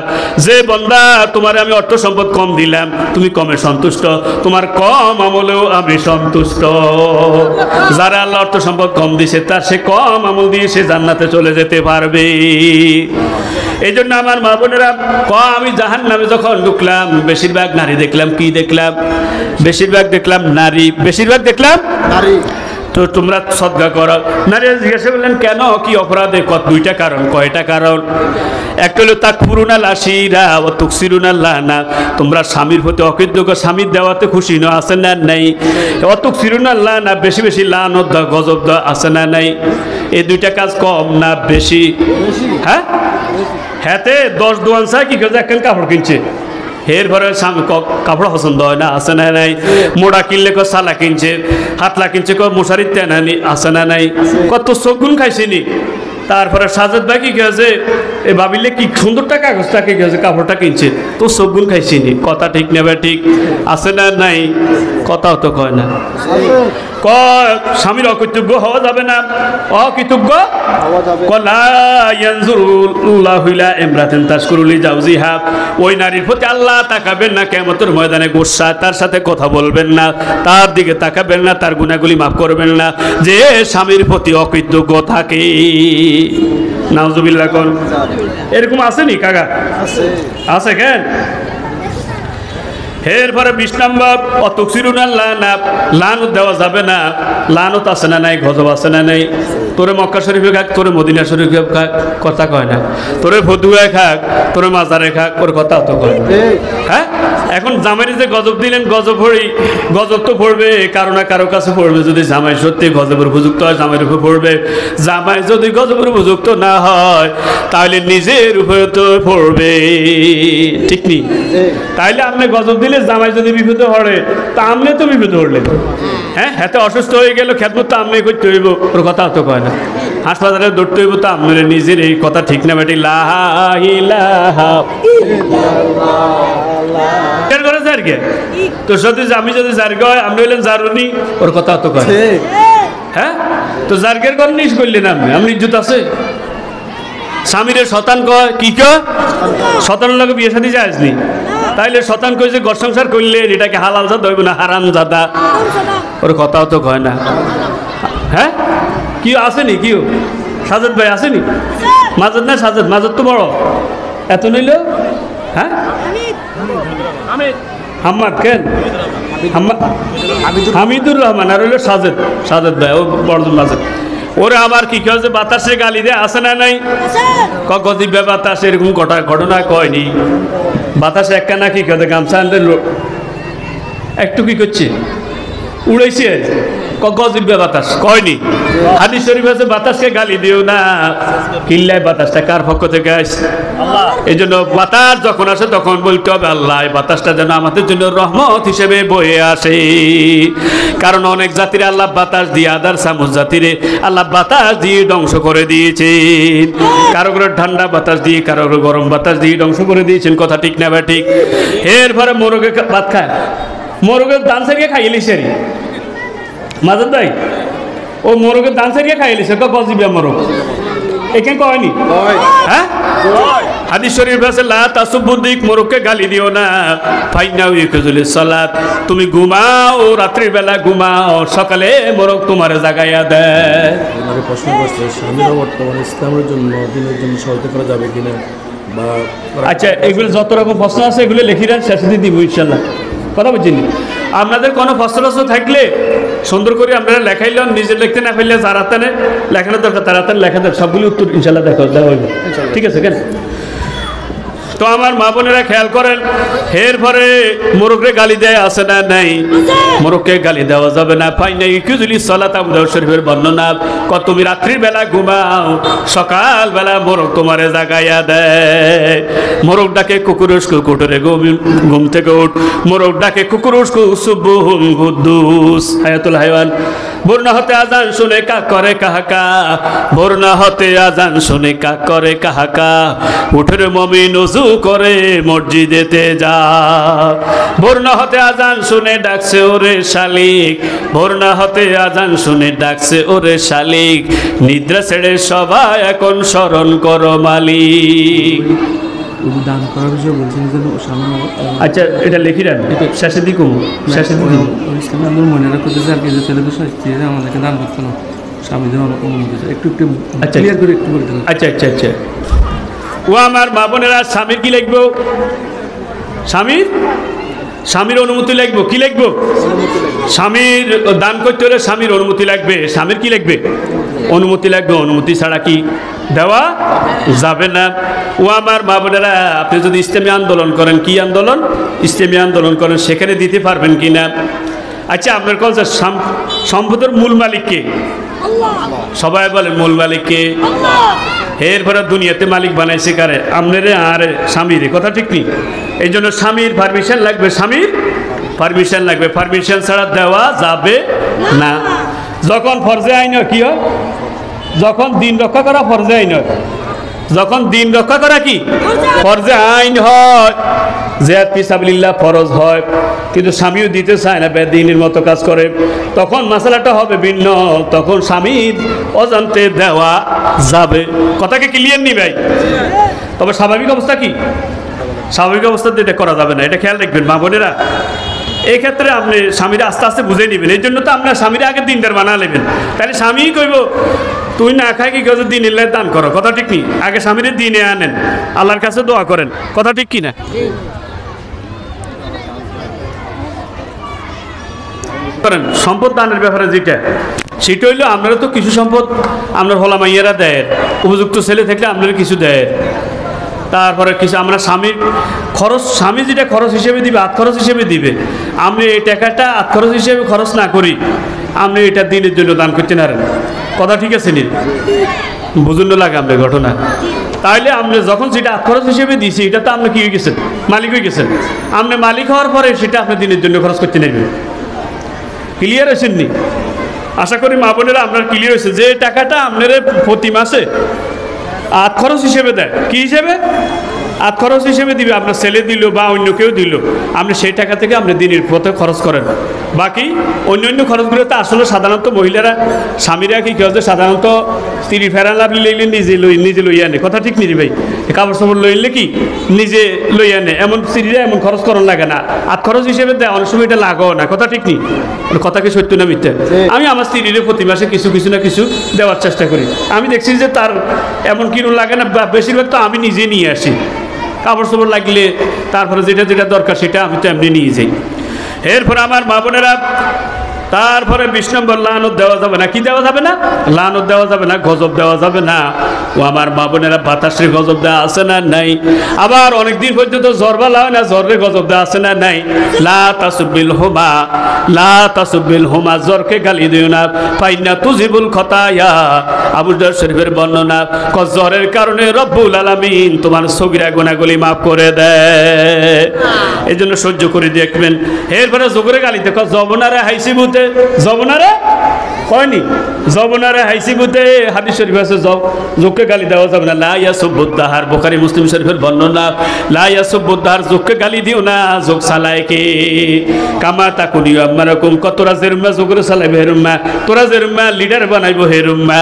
যে বন্দা তোমার আমি অর্থ সম্পদ কম দিলাম, তুমি কমে সন্তুষ্ট। তোমার কম আমলেও আমি সন্তুষ্ট। যারা আল্লাহ অর্থ সম্পদ কম দিছে, তার সে কম আমল দিয়ে সে জান্নাতে চলে যেতে পারবে। এই জন্য আমার মা বোনেরা, ক, আমি জাহান নামে যখন ঢুকলাম, বেশিরভাগ নারী দেখলাম, কি দেখলাম? বেশিরভাগ দেখলাম নারী, বেশিরভাগ দেখলাম নারী। তো তোমরা সদ্গা করো। নারীরা জিজ্ঞাসা করলেন, কেন? কি অপরাধে? কত? দুইটা কারণ। কয়টা কারণ? একটা হলো তাক পুরুনা লাসিরা ও তুকসিরুনা লানা। তোমরা স্বামীর প্রতি অকৃতজ্ঞ, স্বামীর দেওয়াতে খুশি না আছে না নাই? অতুক সিরুনা লানা। বেশি বেশি লান গজব দেওয়া আছে না নাই? এই দুইটা কাজ কম না বেশি? হ্যাঁ? হ্যাঁতে দশ দোয়ান চাই কি করে একখান কাপড় কিনছে? এর ঘরে কাপড় পছন্দ হয় না, আছে না নাই? মোড়া কিনলে ক সালা কিনছে, হাতলা কিনছে ক মশারির তেনানি আছে না নাই? কত শগুন খাইছিনি তারপরে সাজেদ ভাই কি গেছে এ ভাবিলে কি সুন্দর টাকা কাগজটা কি গেছে কাপড়টা কিনছে? তো শগুন খাইছিনি কথা ঠিক নেবে ঠিক, আছে না নাই? কথাও তো কয় না। কয় স্বামীর অকৃতজ্ঞ হওয়া যাবে না। অকৃতজ্ঞ ওই নারীর প্রতি আল্লাহ তাকাবেন না ময়দানে গোসা তার সাথে কথা বলবেন না তার দিকে তাকাবেন না তার গুনাহগুলি মাফ করবেন না। যে স্বামীর প্রতি অকৃতজ্ঞ থাকে। নাউজুবিল্লাহ কোন এরকম আসেনি কাকা? আছে। আছে কেন? এরপরে বিশ নম্বর অতক্সিরুন লানা লানত দেওয়া যাবে না। লানত আছে না নাই গজব আছে না নাই। তোরে মক্কা শরীফে খাক তোরে মদিনা শরীফে খাক কথা কয় না। তোরে ফতুয়ায় খাক তোরে মাজারে খাক ওর কথা তো কয় না। হ্যাঁ? এখন জামাইরে যে গজব দিলেন গজব পড়ি গজব তো পড়বে কারও না কারও কাছে পড়বে। যদি জামাই সত্যি গজবের উপযুক্ত হয় জামাইয়ের উপর পড়বে। জামাই যদি গজবের উপযুক্ত না হয় তাহলে নিজের উপরে তো পড়বে ঠিক এই। তাইলে আপনি গজব দিলে জামাই যদি বিপদে পড়ে তা আপনি তো বিপদে পড়লেন হ্যাঁ হাতে অসুস্থ হয়ে গেল খেদমত তো আপনি করতে হইব ওর কথা তো কয় না। হাসপাতালে দৌড়তে হইব তো আপনার নিজের এই কথা ঠিক না বেটি লাহা ইলাহা কে তো যদি আমি যদি জার্গ হয় আপনি হইলেন জারুনি ওর কথা তো কয় হ্যাঁ তো জার্গের করলেন আপনি আপনি ইজ্জত আছে? স্বামীরে শতান কয়, কি কয়? লগে বিয়ে সাথে যায়নি তাইলে শতান কই যে, ঘর সংসার করলেন, এটাকে হালাল জাত হইব না, হারাম জাদা ওর কথাও তো কয় না। হ্যাঁ? কি আসেনি কি সাজেদ ভাই আসেনি মাজেদ না সাজেদ? মাজেদ তো বড়। এত নইল হ্যাঁ? হাম্মাদ, কেন? হামিদুর রহমান, আর হইল সাজেদ। সাজেদ ভাই, ও বড়জন মাজেদ। ওরে আবার কি কেউ যে বাতাসে গালি দেয় আসে না নাই? কদিবে বাতাস এরকম ঘটা ঘটনা কয়নি? বাতাসে একটা নাকি কেউ গামছা আনলে একটু কি করছে? উড়াইছে। গজিবে বাতাস? কয়নি? হাদিস শরীফ আছে বাতাসকে গালি দিও না। কিল্লায় বাতাসটা কার পক্ষ থেকে আসছে? এই জন্য বাতাস যখন আসে তখন বলতে হবে আল্লাহ বাতাসটা যেন আমাদের জন্য রহমত হিসেবে বয়ে আসে। কারণ অনেক জাতির আল্লাহ বাতাস দিয়ে আদার সামুজ জাতিরে আল্লাহ বাতাস দিয়ে ধ্বংস করে দিয়েছেন কারও করে ঠান্ডা বাতাস দিয়ে কারও করে গরম বাতাস দিয়ে ধ্বংস করে দিয়েছেন। কথা ঠিক না বা ঠিক? এরপরে মোরগে ভাত খায়। মোরগের দান সারিয়ে খাইয়ে সেরি। মাজার দাই ও মোরগের দান সারিয়ে খাইয়ে লিছে গজিবে মোরগ এখানে কয়নি হ্যাঁ? হাদিস শরীফ আছে লা তাসুবুদ্দিক মোরগকে গালি দিও না ফাইনাউ ইকুজুল সালাত। তুমি ঘুমাও রাত্রির বেলা ঘুমাও সকালে মোরগ তোমার জাগাইয়া দেয় প্রশ্ন করছে স্বামীরা বর্তমানে ইসলামের জন্য দিনের জন্য সহায়তা করা যাবে কিনা? আচ্ছা এগুলো যত রকম প্রশ্ন আছে এগুলো লিখি রাখ শেষে দিয়ে দিব ইনশাল্লাহ। কথা বুঝিনি। আপনাদের কোনো ফসল থাকলে সুন্দর করে আপনারা লেখাইলেন নিজে লিখতে না ফেললে যারা তানে লেখানোর দরকার তারা তার লেখা দরকার সবগুলি উত্তর ইনশাল্লাহ দেখা দেওয়া হইবে। ঠিক আছে কেন? তো আমার মা বোনেরা খেয়াল করেন এর পরে মোরগরে গালি দেয় আছে না নাই? মোরগকে গালি দেওয়া যাবে না। পাই নাই কিজুলি সলাত দাউদ শরীফের বর্ণনা, কত তুমি রাত্রির বেলা ঘুমাও, সকাল বেলা মোরগ তোমারে জাগাইয়া দেয়। মোরগ ডাকে কুকুরুস কুকুটরে ঘুম থেকে উঠ। মোরগ ডাকে কুকুরুস কুসুবুহুম গুদ্দুস হায়াতুল হাইওয়ান বর্ণা হতে আজান শুনে কা করে কাহাকা? বর্ণা হতে আজান শুনে কা করে কাহাকা? উঠের মমিন উজু করে মসজিদেতে যা। বর্ণা হতে আজান শুনে ডাকছে ওরে শালিক। বর্ণা হতে আজান শুনে ডাকছে ওরে শালিক। নিদ্রা ছেড়ে সবাই এখন স্মরণ করো মালিক। দান করার বিষয়ে বলছেন যে আচ্ছা এটা লিখি রান শেষের দিকে শেষের দিকে। আমরা মনে রাখতেছে আর কি যে ছেলেদের স্ত্রীরা আমাদেরকে দান করতে না। স্বামীদের অনুমতি একটু একটু আচ্ছা। ক্লিয়ার করে একটু বলে দেন। আচ্ছা আচ্ছা আচ্ছা। ও আমার মা বোনেরা স্বামীর কি লিখব? স্বামীর? স্বামীর অনুমতি লাগবো কি লিখব? স্বামীর দান করতে হলে স্বামীর অনুমতি লাগবে। স্বামীর কি লাগবে অনুমতি লাগবে। অনুমতি ছাড়া কি দেওয়া যাবে না। ও আমার মা বোনেরা আপনি যদি ইসলামী আন্দোলন করেন কি আন্দোলন? ইসলামী আন্দোলন করেন সেখানে দিতে পারবেন কি না? আচ্ছা আপনার কথা সম্পদের মূল মালিককে সবাই বলেন মূল মালিক কে? এরপরে দুনিয়াতে মালিক বানাইছে কারে? আমনেরে আর স্বামীর কথা ঠিক নেই? এই জন্য স্বামীর পারমিশন লাগবে, স্বামীর পারমিশন লাগবে। পারমিশন ছাড়া দেওয়া যাবে না। যখন ফরজে আইন কি হয়? যখন দিন রক্ষা করা ফরজে আইন হয়। যখন দিন রক্ষা করা কি? ফরজে আইন হয়। জেয়াদ পিসাবিল্লাহ ফরজ হয়। কিন্তু স্বামীও দিতে চায় না, বেদিনের মতো কাজ করে। তখন মশালাটা হবে ভিন্ন। তখন স্বামীর অজান্তে দেওয়া যাবে। কথাকে ক্লিয়ার নি ভাই? তবে স্বাভাবিক অবস্থা কি? স্বাভাবিক অবস্থাতে এটা করা যাবে না। এটা খেয়াল রাখবেন, মা বোনেরা। এই ক্ষেত্রে আপনি স্বামীরা আস্তে আস্তে বুঝে নেবেন। এই জন্য তো আপনার স্বামীরা আগে দিনদার বানা নেবেন তাহলে স্বামী কইব তুই না খাই কি কেউ দিন এলে দান করো। কথা ঠিক নি? আগে স্বামীরে দিনে আনেন। আল্লাহর কাছে দোয়া করেন। কথা ঠিক কি না করেন, সম্পদ দানের ব্যাপারে যেটা। সেটা হইল আপনারা তো কিছু সম্পদ আপনার হলা মাইয়ারা দেয়। উপযুক্ত ছেলে থাকলে আপনারা কিছু দেয়। তারপরে কিছু আমরা স্বামীর খরচ, স্বামী যেটা খরচ হিসেবে দিবে, আত খরচ হিসেবে দিবে। আপনি এই টাকাটা আত খরচ হিসেবে খরচ না করি। আপনি এটা দিনের জন্য দান করতে পারেন কথা ঠিক আছে নি বুঝুন লাগে আপনার ঘটনা। তাহলে আপনি যখন সেটা খরচ হিসেবে দিয়েছি, এটা তো আপনি কি হয়ে গেছেন মালিক হয়ে গেছেন আপনি মালিক হওয়ার পরে সেটা আপনি দিনের জন্য খরচ করতে নেবেন ক্লিয়ার হয়েছেননি আশা করি মা বোনেরা আপনার ক্লিয়ার হয়েছে। যে টাকাটা আপনার প্রতি মাসে আত খরচ হিসেবে দেয়, কি হিসেবে? আত খরচ হিসেবে দিবে আপনার ছেলে দিল বা অন্য কেউ দিল আপনি সেই টাকা থেকে আপনি দিনের পথে খরচ করেন বাকি অন্য অন্য খরচগুলোতে আসলে সাধারণত মহিলারা স্বামীরা কি কেউ সাধারণত স্ত্রী ফেরান লাভ লইলে নিজে লই নিজে লই আনে। কথা ঠিক নিজি ভাই? কাপড় সাপড় লইলে কি? নিজে লই আনে। এমন স্ত্রীরা এমন খরচ করন লাগে না। আত খরচ হিসেবে দেয় অনেক সময় এটা লাগো না। কথা ঠিক নেই কথা কি সত্য না মিথ্যা? আমি আমার স্ত্রীর প্রতি মাসে কিছু কিছু না কিছু দেওয়ার চেষ্টা করি। আমি দেখছি যে তার এমন কিরম লাগে না বা বেশিরভাগ তো আমি নিজে নিয়ে আসি। কাপড় চোপড় লাগলে তারপরে যেটা যেটা দরকার সেটা আমি তো এমনি নিয়ে যাই। এরপর আমার মা বোনেরা তারপরে বিশ নম্বর লানত দেওয়া যাবে না। কি দেওয়া যাবে না? লানত দেওয়া যাবে না গজব দেওয়া যাবে না। ও আমার মা বোনেরা বাতাসের গজব দেওয়া আছে না নাই? আবার অনেক দিন পর্যন্ত জ্বর বা হয় না জ্বরের গজব দেওয়া আছে না নাই? লা তাসুবিল হোমা লা তাসুবিল হোমা জ্বরকে গালি দিও না। পাই পাইনা তুজিবুল খতায়া আবুদার শরীফের বর্ণনা ক জ্বরের কারণে রব্বুল আলামিন তোমার সগিরা গুনাগুলি মাফ করে দেয় এই জন্য সহ্য করে দেখবেন এরপরে জোগরে গালিতে ক জবনারে হাইসি বুতে জবনারে? কয়নি? জবনারে হাইসি বুতে হাদিস শরীফ আছে, জব যোগকে গালি দেওয়া যাবে না। লা ইয়াসুবুদ্দাহার, বুখারী মুসলিম শরীফের বর্ণনা। লা ইয়াসুবুদ্দাহার যোগকে গালি দিও না যোগ সালায় কে? কামা তাকুনি আমারকম কতরা জেরুম্মা যোগরে সালাইবে হেরুম্মা তোরা জেরুম্মা লিডার বানাইবো হেরুম্মা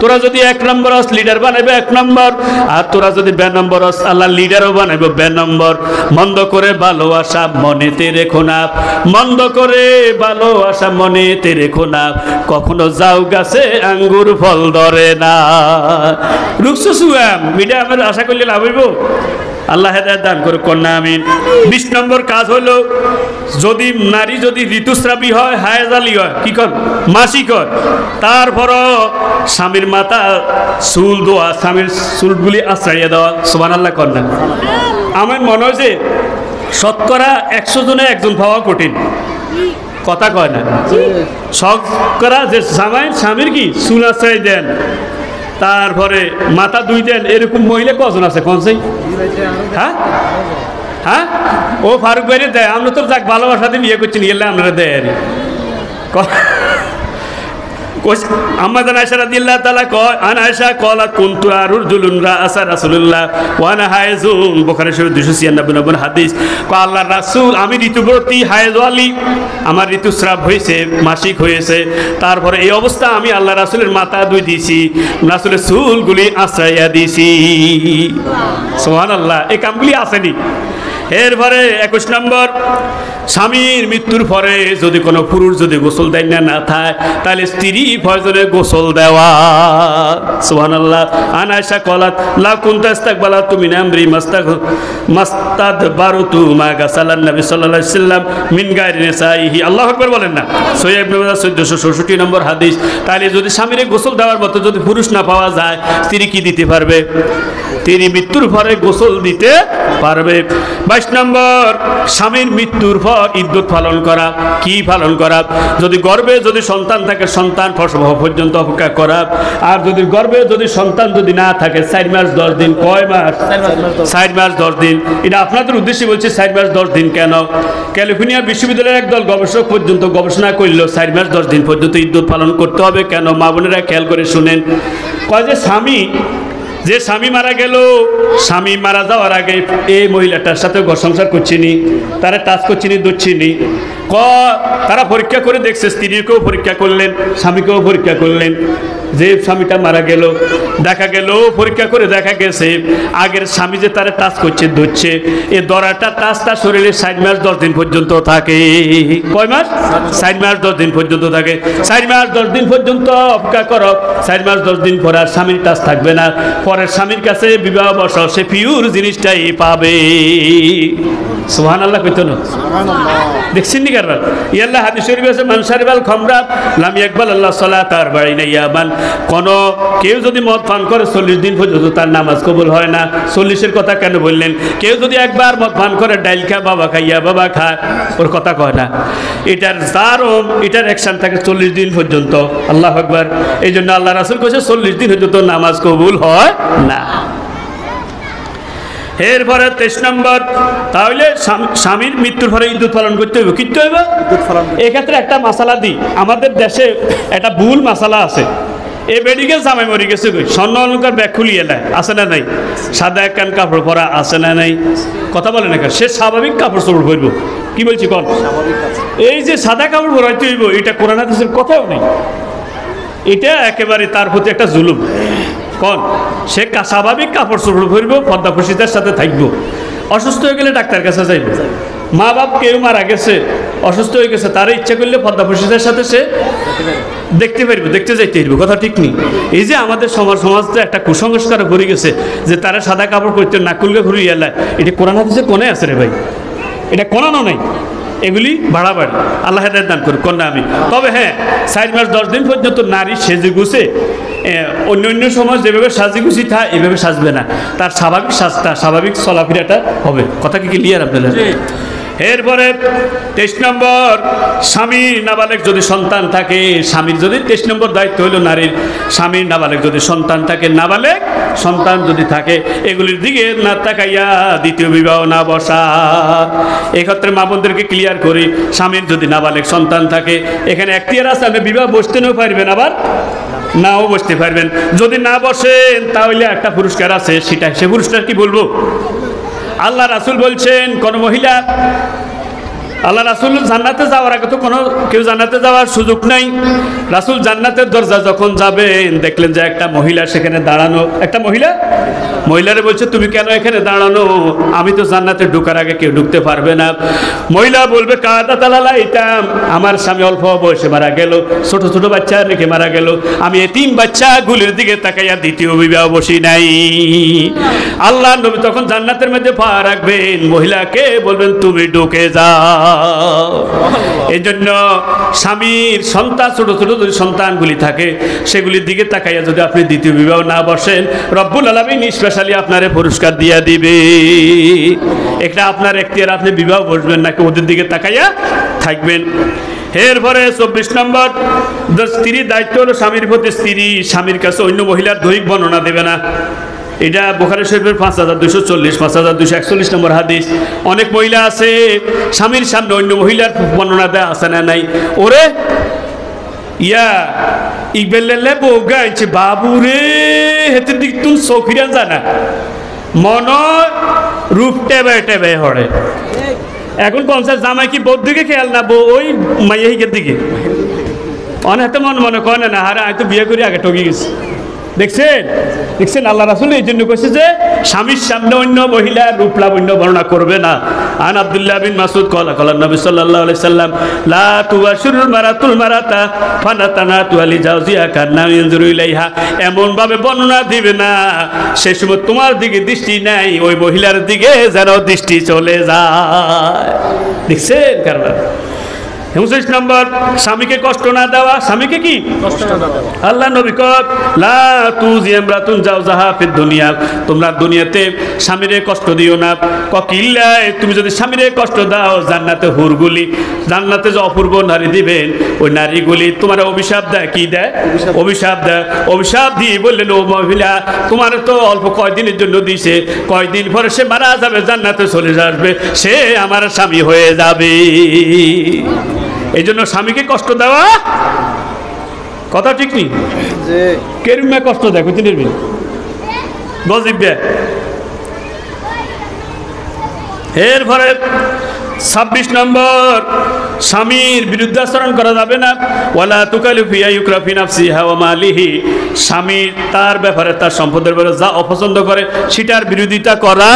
তোরা যদি এক নম্বর হস লিডার বানাইবে এক নম্বর। আর তোরা যদি বে নম্বর হস আল্লাহ লিডারও বানাইবো বে নম্বর। মন্দ করে ভালোবাসা মনেতে রেখো না। মন্দ করে ভালোবাসা মনেতে রেখো না কখনো যাও গাছে আঙ্গুর ফল ধরে না। রুকসু সুয়াম, মিডিয়া আমার আশা করলে লাভ হইব? আল্লাহ হেদায়ত দান করে কন্যা, আমিন। বিশ নম্বর কাজ হলো, যদি নারী যদি ঋতুস্রাবী হয়, হায়াজালি হয়, কি কর? মাসিক হয়। তারপরও স্বামীর মাথা চুল দোয়া, স্বামীর চুলগুলি আশ্রয় দেওয়া সোমান আল্লাহ কন্যা। আমার মনে হয় যে শতকরা একশো জনে একজন পাওয়া কঠিন। কথা কয় না। শখ করা যে স্বামী স্বামীর কি? সুনা চাই দেন তারপরে মাথা দুই দেন এরকম মহিলা কজন আছে? কন সেই? হ্যাঁ? হ্যাঁ? ও ফারুক ভাইরে দেয় আমরা তো যাক ভালোবাসা দিয়ে বিয়ে করছি নিয়ে গেলে আপনারা দেয় আর কয়, আন আয়সা কলাত কুনতু আরজুলুন রাসা রাসূলুল্লাহ, ওয়া আনা হায়জুন। বুখারী শরীফ 296 নম্বর হাদিস, কয়, আল্লাহর রাসূল, আমি তারপরে এই অবস্থা আমি আল্লাহ রাসূলের মাথা দুই দিয়েছি, রাসূলের চুলগুলি আশ্রয়া দিয়েছি। সুবহানাল্লাহ, এই কামগুলি আসেনি। এরপরে একুশ নম্বর, স্বামীর মৃত্যুর পরে যদি কোনো পুরুষ যদি গোসল দেয় না না থাকে তাহলে স্ত্রী ভয়জনে গোসল দেওয়া। সুহান আল্লাহ আনায়সা কলাত লা কুন্তাস্তাক বালা তুমি নামরি মাস্তাক, মাস্তাদ বারুতু মা গাসালান নবী আলাইহি সাল্লাম মিন গায়রি নিসাইহি আল্লাহু আকবার বলেন না। সহিহ ইবনে মাজাহ 1466 নম্বর হাদিস। তাহলে যদি স্বামীরে গোসল দেওয়ার মতো যদি পুরুষ না পাওয়া যায়, স্ত্রী কি দিতে পারবে? তিনি মৃত্যুর পরে গোসল দিতে পারবে। বাইশ নম্বর স্বামীর মৃত্যুর পর ইদ্যুৎ পালন করা। কি পালন করা? যদি গর্বে যদি সন্তান থাকে সন্তান প্রসব পর্যন্ত অপেক্ষা করা। আর যদি গর্বে যদি সন্তান যদি না থাকে চার মাস দশ দিন কয় মাস? চার মাস দশ দিন। এটা আপনাদের উদ্দেশ্যে বলছি চার মাস দশ দিন কেন? ক্যালিফোর্নিয়া বিশ্ববিদ্যালয়ের একদল গবেষক পর্যন্ত গবেষণা করল চার মাস দশ দিন পর্যন্ত ইদ্যুৎ পালন করতে হবে কেন? মা বোনেরা খেয়াল করে শুনেন। কয় যে স্বামী যে স্বামী মারা গেল, স্বামী মারা যাওয়ার আগে এই মহিলাটার সাথে ঘর সংসার করছিনি, তারা টাচ করছিনি দুচ্ছিনি ক তারা পরীক্ষা করে দেখছে স্ত্রীকেও পরীক্ষা করলেন স্বামীকেও পরীক্ষা করলেন। যে স্বামীটা মারা গেল দেখা গেল পরীক্ষা করে দেখা গেছে আগের স্বামী যে তারা টাচ করছে ধরছে এই দরাটা টাচ তার শরীরে ষাট মাস দশ দিন পর্যন্ত থাকে। কয় মাস? ষাট মাস দশ দিন পর্যন্ত থাকে। ষাট মাস দশ দিন পর্যন্ত অপেক্ষা করো। ষাট মাস দশ দিন পরে আর স্বামীর টাচ থাকবে না। পরের স্বামীর কাছে বিবাহ বস সে পিওর জিনিসটাই পাবে। সুহান আল্লাহ কইতো না? দেখছেন নি ইয়াল্লাহ হাদিস শরীফ আছে লাম আল্লাহ সলা তার বাড়ি কোন, কেউ যদি মদ পান করে, চল্লিশ দিন পর্যন্ত তার নামাজ কবুল হয় না। চল্লিশের কথা কেন বললেন? কেউ যদি একবার মদ পান করে, ডাইল খা, বাবা বাবা খায় ওর কথা কয় না। এটার এটার থাকে চল্লিশ দিন পর্যন্ত। আল্লাহ আকবার। এই জন্য আল্লাহ রাসুল চল্লিশ দিন পর্যন্ত নামাজ কবুল হয় না। এরপরে তেইশ নম্বর। তাহলে স্বামীর মৃত্যুর পরে ইদ্যুৎ পালন করতে হবে কিনতে হবে এক্ষেত্রে একটা মশালা দিই। আমাদের দেশে একটা ভুল মশালা আছে। এ বেডিকে জামাই মরি গেছে কই? স্বর্ণ অলঙ্কার ব্যাগ খুলিয়ে নেয় আছে না নাই? সাদা একখান কাপড় পরা আছে না নাই? কথা বলে না কেন? সে স্বাভাবিক কাপড় চোপড় পরবো। কি বলছি কন? এই যে সাদা কাপড় পরাইতে হইব এটা কোরআন হাদিসের কথাও নেই। এটা একেবারে তার প্রতি একটা জুলুম। কন, সে স্বাভাবিক কাপড় চোপড় পরব, পদ্মা প্রসিতার সাথে থাকব। অসুস্থ হয়ে গেলে ডাক্তার কাছে যাইব। মা বাপ কেউ মারা গেছে, অসুস্থ হয়ে গেছে, তার ইচ্ছা করলে পদ্মা প্রসিতার সাথে সে দেখতে পারব, দেখতে যাইতে পারব কথা ঠিক নেই। এই যে আমাদের সমাজ সমাজতে একটা কুসংস্কার ভরে গেছে, যে তারা সাদা কাপড় পরতে নাকুলকে ঘুরিয়ে এলায় এটা কোরআন হাদিসে কোনে আছে রে ভাই? এটা কোনানো নাই। এগুলি বাড়াবাড়ি। আল্লাহ হেদায়ত দান করুক কন্যা আমি তবে হ্যাঁ চার মাস, দশ দিন পর্যন্ত নারী সেজে গুছে অন্য অন্য সময় যেভাবে সাজে গুছি থা এভাবে সাজবে না। তার স্বাভাবিক সাজটা, স্বাভাবিক চলাফেরাটা হবে। কথা কি ক্লিয়ার আপনাদের? এরপরে তেইশ নম্বর, স্বামী নাবালেক যদি সন্তান থাকে, স্বামীর যদি, তেইশ নম্বর দায়িত্ব হলো নারীর স্বামীর নাবালেক যদি সন্তান থাকে, নাবালেক সন্তান যদি থাকে, এগুলির দিকে না তাকাইয়া দ্বিতীয় বিবাহ না বসা। এক্ষেত্রে মা বোনদেরকে ক্লিয়ার করি, স্বামীর যদি নাবালেক সন্তান থাকে, এখানে একটিয়ার আছে, আপনি বিবাহ বসতেও পারবেন, আবার নাও বসতে পারবেন। যদি না বসেন, তাহলে একটা পুরস্কার আছে, সেটা সে পুরস্কার কি বলব? আল্লাহ রাসুল বলছেন কোন মহিলা আল্লাহ রাসুল জান্নাতে যাওয়ার আগে তো কোনো কেউ জান্নাতে যাওয়ার সুযোগ নাই। রাসুল জান্নাতের দরজা যখন যাবেন, দেখলেন যে একটা মহিলা সেখানে দাঁড়ানো, একটা মহিলা? মহিলারে বলছে, তুমি কেন এখানে দাঁড়ানো? আমি তো জান্নাতে ঢুকার আগে কেউ ঢুকতে পারবে না। মহিলা বলবে, কাদা তালা ইতাম আমার স্বামী অল্প বয়সে মারা গেল, ছোট ছোট বাচ্চা রেখে মারা গেল। আমি এতিম বাচ্চাগুলির দিকে তাকাইয়া দ্বিতীয় বিবাহ বসি নাই। আল্লাহ নবী তখন জান্নাতের মধ্যে পা রাখবেন। মহিলাকে বলবেন, তুমি ঢুকে যাও। এই জন্য স্বামীর সন্তান, ছোট ছোট যদি সন্তানগুলি থাকে, সেগুলির দিকে তাকাইয়া যদি আপনি দ্বিতীয় বিবাহ না বসেন, রব্বুল আলমী স্পেশালি আপনারে পুরস্কার দিয়া দিবে। এটা আপনার এখতিয়ার, আপনি বিবাহ বসবেন নাকি ওদের দিকে তাকাইয়া থাকবেন। এরপরে চব্বিশ নম্বর, স্ত্রীর দায়িত্ব হলো স্বামীর প্রতি স্ত্রী, স্বামীর কাছে অন্য মহিলার দৈহিক বর্ণনা দেবে না। এটা বোখারি শরীফের পাঁচ হাজার দুশো চল্লিশ, পাঁচ হাজার দুশো একচল্লিশ নম্বর হাদিস। অনেক মহিলা আছে, স্বামীর সামনে অন্য মহিলার বর্ণনা দেয় আছে না নাই? ওরে, ইয়া ইকবেল্লে বউ গাইছে বাবু রে হেতে দিক তুম চৌকিরা জানা। মন রূপ টেবে টেবে হরে। এখন পঞ্চাশ জামাই কি বউর দিকে খেয়াল না? বউ ওই মাইয়াহিকের দিকে। অনেক মন মনে করে না আরে আমি তো বিয়ে করি, আগে ঠকি গেছি। দেখছেন? দেখছেন, আল্লাহ রাসুল এই জন্য কইছে যে, স্বামীর সামনে অন্য মহিলা রূপ লাবণ্য বর্ণনা করবে না। আন আব্দুল্লাহ বিন মাসুদ কলা কলা নবী সাল্লাল্লাহু আলাইহি সাল্লাম, লা তুবাশিরুল মারাতুল মারাতা, ফানাতানা তুয়ালি জাওজিয়া কান্না ইলাইহা। এমন ভাবে বর্ণনা দিবে না। সে সময় তোমার দিকে দৃষ্টি নাই, ওই মহিলার দিকে যেন দৃষ্টি চলে যায়। দেখছেন কারবার? উনত্রিশ নম্বর স্বামীকে কষ্ট না দেওয়া স্বামীকে কি? আল্লাহ নবী লা তুজি ইমরাতুন যাও জাহা ফিদ দুনিয়া। তোমরা দুনিয়াতে স্বামীরে কষ্ট দিও না। ককিল্লায় তুমি যদি স্বামীরে কষ্ট দাও জান্নাতে হুরগুলি জান্নাতে যে অপূর্ব নারী দিবেন ওই নারীগুলি তোমার অভিশাপ দেয় কি দেয়? অভিশাপ দেয়। অভিশাপ দিয়ে বললেন ও মহিলা তোমার তো অল্প কয়দিনের জন্য দিছে। কয়দিন পরে সে মারা যাবে জান্নাতে চলে আসবে। সে আমার স্বামী হয়ে যাবে। এই জন্য স্বামীকে কষ্ট দেওয়া কথা ঠিক নেই কেরুমে কষ্ট দেয় কোথায় নির্বিন এরপরে ছাব্বিশ নম্বর স্বামীর বিরুদ্ধাচরণ করা যাবে না। ওয়ালা তুকালু ফিয়া ইউক্রাফি নাফসি হাওয়া মালিহি। স্বামী তার ব্যাপারে তার সম্পদের ব্যাপারে যা অপছন্দ করে সেটার বিরোধিতা করা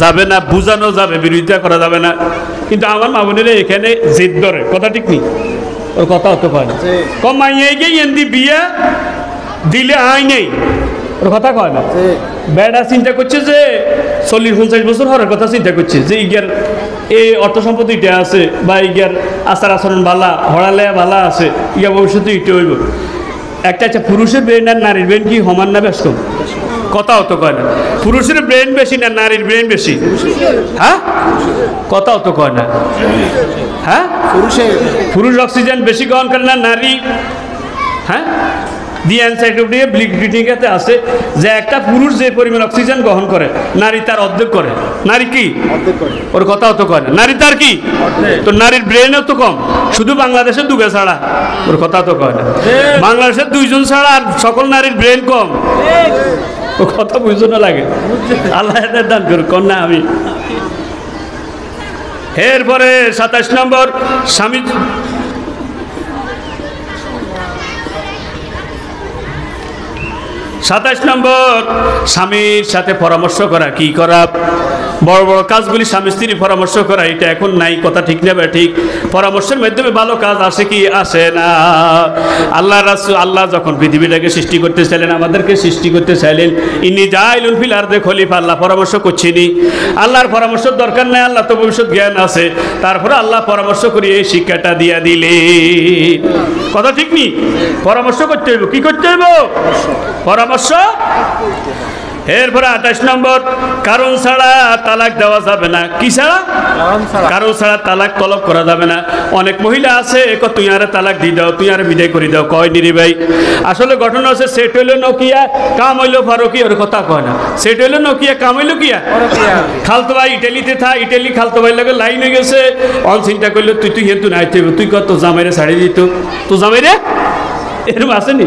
যাবে না বুঝানো যাবে বিরোধিতা করা যাবে না। কিন্তু আমার মামুনের এখানে জিদ ধরে। কথা ঠিক নেই? ওর কথা হতে পারে কমাইয়ে গিয়ে এন্দি বিয়া দিলে আই নেই। ওর কথা কয় না? বেড়া চিন্তা করছে যে চল্লিশ পঞ্চাশ বছর হওয়ার কথা চিন্তা করছে যে ইগিয়ার এই অর্থ সম্পত্তি ইটা আছে বা ইগিয়ার আচার আচরণ ভালা হড়ালে ভালা আছে ইয়া ভবিষ্যতে ইটা হইব। একটা আচ্ছা পুরুষের ব্রেন আর নারীর ব্রেন কি সমান না ব্যস্ত? কথা অত কয় না? পুরুষের ব্রেন বেশি না নারীর ব্রেন বেশি? হ্যাঁ? কথা অত কয় না? হ্যাঁ? পুরুষের। পুরুষ অক্সিজেন বেশি গ্রহণ করে না নারী? হ্যাঁ? দি এনসাইক্লোপিডিয়া ব্রিটিকাতে আছে যে একটা পুরুষ যে পরিমাণ অক্সিজেন গ্রহণ করে নারী তার অর্ধেক করে। নারী কি? ওর কথা অত কয় না? নারী তার কি? তো নারীর ব্রেনও তো কম। শুধু বাংলাদেশের দুগে ছাড়া। ওর কথা তো কয় না? বাংলাদেশের দুইজন ছাড়া আর সকল নারীর ব্রেন কম। ও কথা বুঝতে না লাগে। আল্লাহ দান করুক কন্যা আমি। এরপরে সাতাশ নম্বর স্বামী সাতাশ নম্বর, স্বামীর সাথে পরামর্শ করা, কি করা? বড় বড় কাজগুলি স্বামী স্ত্রী পরামর্শ করা, এটা এখন নাই, কথা ঠিক নেবে ঠিক? পরামর্শের মাধ্যমে ভালো কাজ আসে কি আসে না? আল্লাহ রাসু আল্লাহ যখন পৃথিবীটাকে সৃষ্টি করতে চাইলেন, আমাদেরকে সৃষ্টি করতে চাইলেন ইনি যা যাইলুন ফিলার দে খলিফা, আল্লাহ পরামর্শ করছিনি। আল্লাহর পরামর্শ দরকার নাই, আল্লাহ তো ভবিষ্যৎ জ্ঞান আছে। তারপরে আল্লাহ পরামর্শ করি এই শিক্ষাটা দিয়া দিলে। কথা ঠিক নি? পরামর্শ করতে হইব, কি করতে হইব? পরামর্শ এরপরে আঠাশ নম্বর কারণ ছাড়া তালাক দেওয়া যাবে না। কি ছাড়া? কারণ ছাড়া। তালাক তলব করা যাবে না। অনেক মহিলা আছে এক তুই আরে তালাক দিয়ে দাও তুই আরে বিদায় করে দাও। কয় নিরি ভাই আসলে ঘটনা হচ্ছে সেট হইল নকিয়া কাম হইল ফারুকি ওর কথা কয় না। সেট হইল নকিয়া কাম হইল কিয়া? খালতো ভাই ইটালিতে থা ইটালি খালতো ভাই লাগে লাইন হয়ে গেছে। অন চিন্তা করলে তুই তুই হেতু নাই তুই কত জামাইরে ছাড়ি দিত। তো জামাইরে? এরকম আসেনি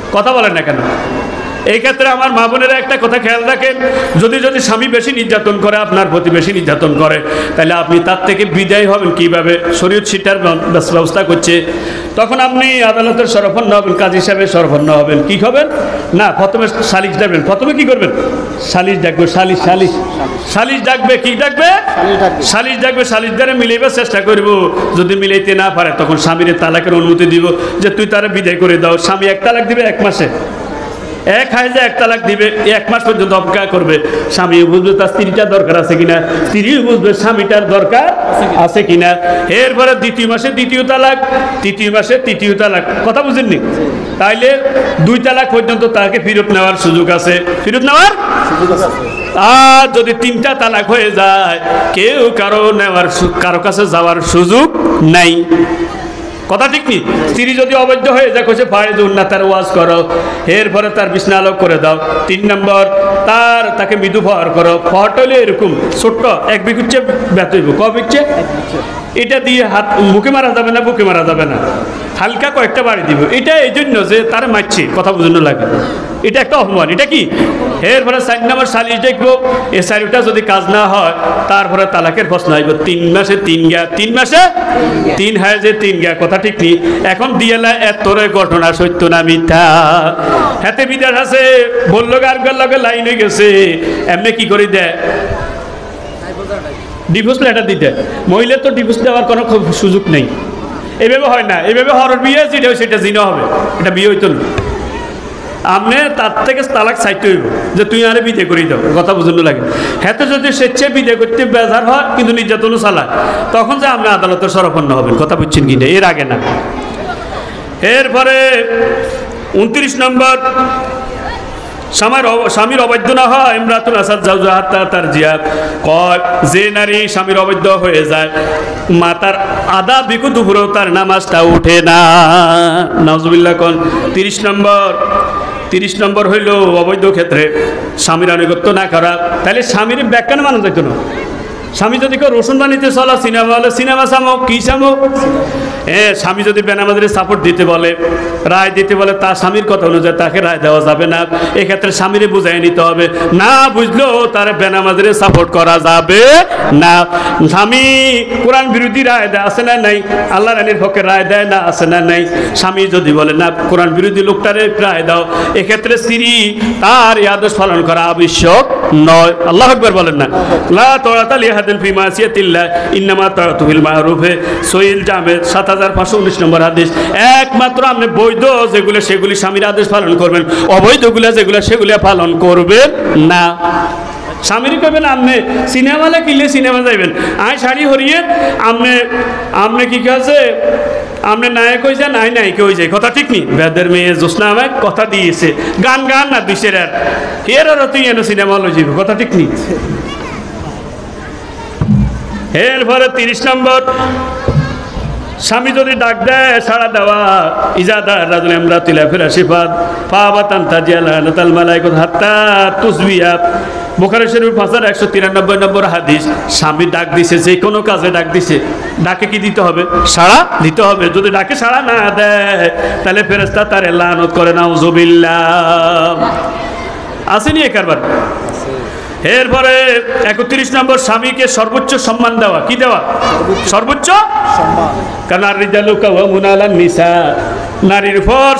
কথা বলেন না কেন? এই ক্ষেত্রে আমার মা বোনেরা একটা কথা খেয়াল রাখেন যদি যদি স্বামী বেশি নির্যাতন করে আপনার প্রতি বেশি নির্যাতন করে তাহলে আপনি তার থেকে বিদায় হবেন কীভাবে? শরীর ছিটার ব্যবস্থা করছে। তখন আপনি আদালতের সরফন্ন হবেন কাজ হিসাবে সরফন্ন হবেন। কি হবেন? না প্রথমে সালিশ ডাকবেন। প্রথমে কি করবেন? সালিশ ডাকবে সালিশ সালিশ। সালিশ ডাকবে কি ডাকবে। সালিশ ডাকবে সালিশ দ্বারা মিলাইবার চেষ্টা করব। যদি মিলাইতে না পারে তখন স্বামীর তালাকের অনুমতি দিব যে তুই তারা বিদায় করে দাও। স্বামী এক তালাক দিবে এক মাসে। এক হাইজে এক তালাক দিবে এক মাস পর্যন্ত অপেক্ষা করবে। স্বামী বুঝবে তার স্ত্রীটার দরকার আছে কিনা। স্ত্রী বুঝবে স্বামীটার দরকার আছে কিনা। এরপরে দ্বিতীয় মাসে দ্বিতীয় তালাক তৃতীয় মাসে তৃতীয় তালাক। কথা বুঝেননি? তাইলে দুই তালাক পর্যন্ত তাকে ফেরত নেওয়ার সুযোগ আছে। ফেরত নেওয়ার আর যদি তিনটা তালাক হয়ে যায় কেউ কারও নেওয়ার কারও কাছে যাওয়ার সুযোগ নাই। কথা ঠিক নি স্ত্রী যদি অবৈধ হয়ে যায় কোসে ফায়েজ উন্না তার ওয়াজ করো। এরপরে তার বিছনা করে দাও। তিন নম্বর, তার, তাকে মৃদু ফহর করো। ফহরটা হলে এরকম, ছোট্ট, এক বিকুচ্ছে ব্যথ ক এটা দিয়ে হাত মুখে মারা যাবে না, বুকে মারা যাবে না। হালকা কয়েকটা বাড়ি দিব। এটা এই জন্য যে তার মারছে, কথা বুঝানো লাগে এটা একটা অপমান। এটা কি? এরপরে চার নম্বর সালিশ দেখব। এ সারিটা যদি কাজ না হয় তারপরে তালাকের প্রশ্ন আসব তিন মাসে তিন গা তিন মাসে? তিন হায় যে তিন গা, কথা ঠিক নেই। এখন দিয়েলা এতরে ঘটনা সত্য না মিথ্যা। হাতে বিদাস আছে, বলল গার লগে লাইন হয়ে গেছে। এমনি কি করে দেয় ডিভোর্স লেটার দিতে। মহিলার তো ডিভোর্স দেওয়ার কোনো সুযোগ নেই। এভাবে হয় না। এভাবে হরর বিয়ে যেটা হয় সেটা জিনা হবে। এটা বিয়ে হইতো না। আপনি তার থেকে তালাক চাইতে হইব যে তুই আরে বিদে করি দাও। কথা বুঝানো লাগে। হেতে যদি স্বেচ্ছায় বিদে করতে বেজার হয়, কিন্তু নির্যাতনও চালায়, তখন যে আপনি আদালতের সরপন্ন হবেন। কথা বুঝছেন কিনা এর আগে না। এরপরে উনত্রিশ নম্বর স্বামীর স্বামীর অবৈধ না হয়। ইমরাতুল আসাদ জাউজাহাত্তা তার জিয়া কয়, যে নারী স্বামীর অবৈধ হয়ে যায়, মাতার আদা বিকু দুপুরেও তার নামাজটা উঠে না। নজবুল্লাহ কন, তিরিশ নম্বর তিরিশ নম্বর হইল অবৈধ ক্ষেত্রে স্বামীর আনুগত্য না করা। তাহলে স্বামীর ব্যাখ্যান মানা যেত না। স্বামী যদি কেউ রসুন বানিতে চলা, সিনেমা হলে সিনেমা সামো কি সামো এ, স্বামী যদি বেনামাদের সাপোর্ট দিতে বলে, রায় দিতে বলে, তার স্বামীর কথা অনুযায়ী তাকে রায় দেওয়া যাবে না। এক্ষেত্রে স্বামীরে বুঝাই নিতে হবে, না বুঝলেও তার বেনামাদের সাপোর্ট করা যাবে না। স্বামী কোরআন বিরোধী রায় দেয়, আছে না নাই? আল্লাহ রানীর পক্ষে রায় দেয় না, আছে না নাই? স্বামী যদি বলে, না, কোরআন বিরোধী লোকটারে রায় দাও, এক্ষেত্রে স্ত্রী তার আদেশ পালন করা আবশ্যক নয়। আল্লাহ আকবর বলেন না লিহাদিন ফি মাসিয়াতিল্লাহ, ইন্নামা তাআতু ফিল মারুফে সহিল জামে 7519 নম্বর হাদিস। একমাত্র আপনি বৈধ যেগুলো, সেগুলি স্বামীর আদেশ পালন করবেন। অবৈধগুলো যেগুলো, সেগুলো পালন করবেন না। স্বামীর কবেন আপনি সিনেমা হলে কিনলে সিনেমা যাইবেন। আয় শাড়ি হরিয়ে, আপনি আপনি কি কাছে আপনি নায়ক হয়ে যায় নাই নায়িক হয়ে যায় কথা ঠিক নি? বেদের মেয়ে জোসনা আমায় কথা দিয়েছে। গান গান না দুইশের আর। এর তুই এনে সিনেমা হলে যাবে কথা ঠিক নি? এরপরে তিরিশ নম্বর। স্বামী যদি ডাক দেয়, সাড়া দেওয়া, ইজাদা, রাজুল আমরা তিলা ফেরা সিফাত পা বাতান তাজিয়ালা নাতাল মালাইকুত, হাত্তা তুসবিয়া বোখারি শরীফ ফাঁসার একশো তিরানব্বই নম্বর হাদিস, স্বামী ডাক দিছে, যে কোনো কাজে ডাক দিছে। ডাকে কি দিতে হবে? সাড়া দিতে হবে। যদি ডাকে সাড়া না দেয়, তাহলে ফেরেস্তা তার লানত করে না উজুবিল্লা আসেনি এ কারবার? এরপরে একত্রিশ নম্বর স্বামীকে সর্বোচ্চ সম্মান দেওয়া। কি দেওয়া? সর্বোচ্চ নিসা নারীর উপর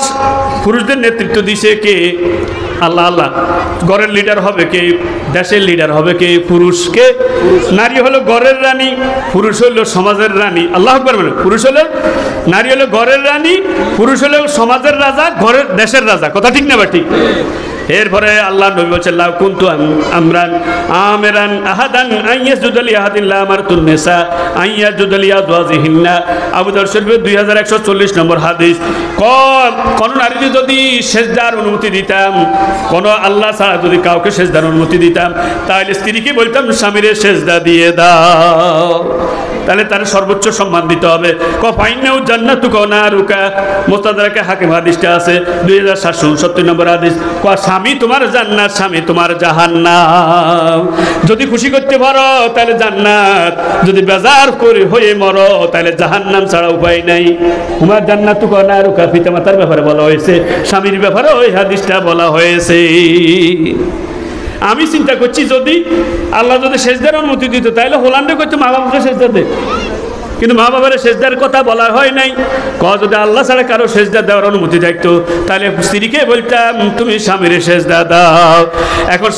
পুরুষদের নেতৃত্ব দিছে কে? আল্লাহ আল্লাহ। গড়ের লিডার হবে কে? দেশের লিডার হবে কে? পুরুষকে নারী হলো গড়ের রানী পুরুষ হলো সমাজের রানী। আল্লাহ পুরুষ হলো নারী হলো গড়ের রানী পুরুষ হলো সমাজের রাজা ঘরের দেশের রাজা। কথা ঠিক না বা ঠিক? এরপরে আল্লাহ নবী বলছেন, লাউ কুনতু আম- আমরান আমেরান আহাদান আইয়াস জুদালি আহাদিল্লাহ আমার তুন্নেসা আইয়াস জুদালি আজওয়াজিহিন্না। আবু দাউদ শরীফের 2140 নম্বর হাদিস, কোন কোন নারীকে যদি সেজদার অনুমতি দিতাম, কোন আল্লাহ ছাড়া যদি কাউকে সেজদার অনুমতি দিতাম, তাহলে স্ত্রীকে বলতাম, স্বামীরে সেজদা দিয়ে দাও। তাহলে তার সর্বোচ্চ সম্মান দিতে হবে। ক ফাইনাউ জান্নাতু কনা রুকা মোস্তাদারাকে হাকিম হাদিসটা আছে, দুই হাজার সাতশো উনসত্তর নম্বর হাদিস। ক স্বামী তোমার জান্নাত, স্বামী তোমার জাহান্নাম। যদি খুশি করতে পারো, তাহলে জান্নাত। যদি বেজার করে হয়ে মরো, তাহলে জাহান্নাম ছাড়া উপায় নাই। তোমার জান্নাতু ক কনা রুকা পিতামাতার ব্যাপারে বলা হয়েছে, স্বামীর ব্যাপারে ওই হাদিসটা বলা হয়েছে। আমি চিন্তা করছি যদি আল্লাহ যদি সেজদার অনুমতি দিত তাহলে হোলান্ডে করছে মা বাবাকে সেজদা দে। কিন্তু মা বাবার সেজদার কথা বলা হয় নাই। ক, যদি আল্লাহ ছাড়া কারও সেজদা দেওয়ার অনুমতি থাকতো তাহলে স্ত্রীকে বলতাম, তুমি স্বামীর সেজদা দাও। এখন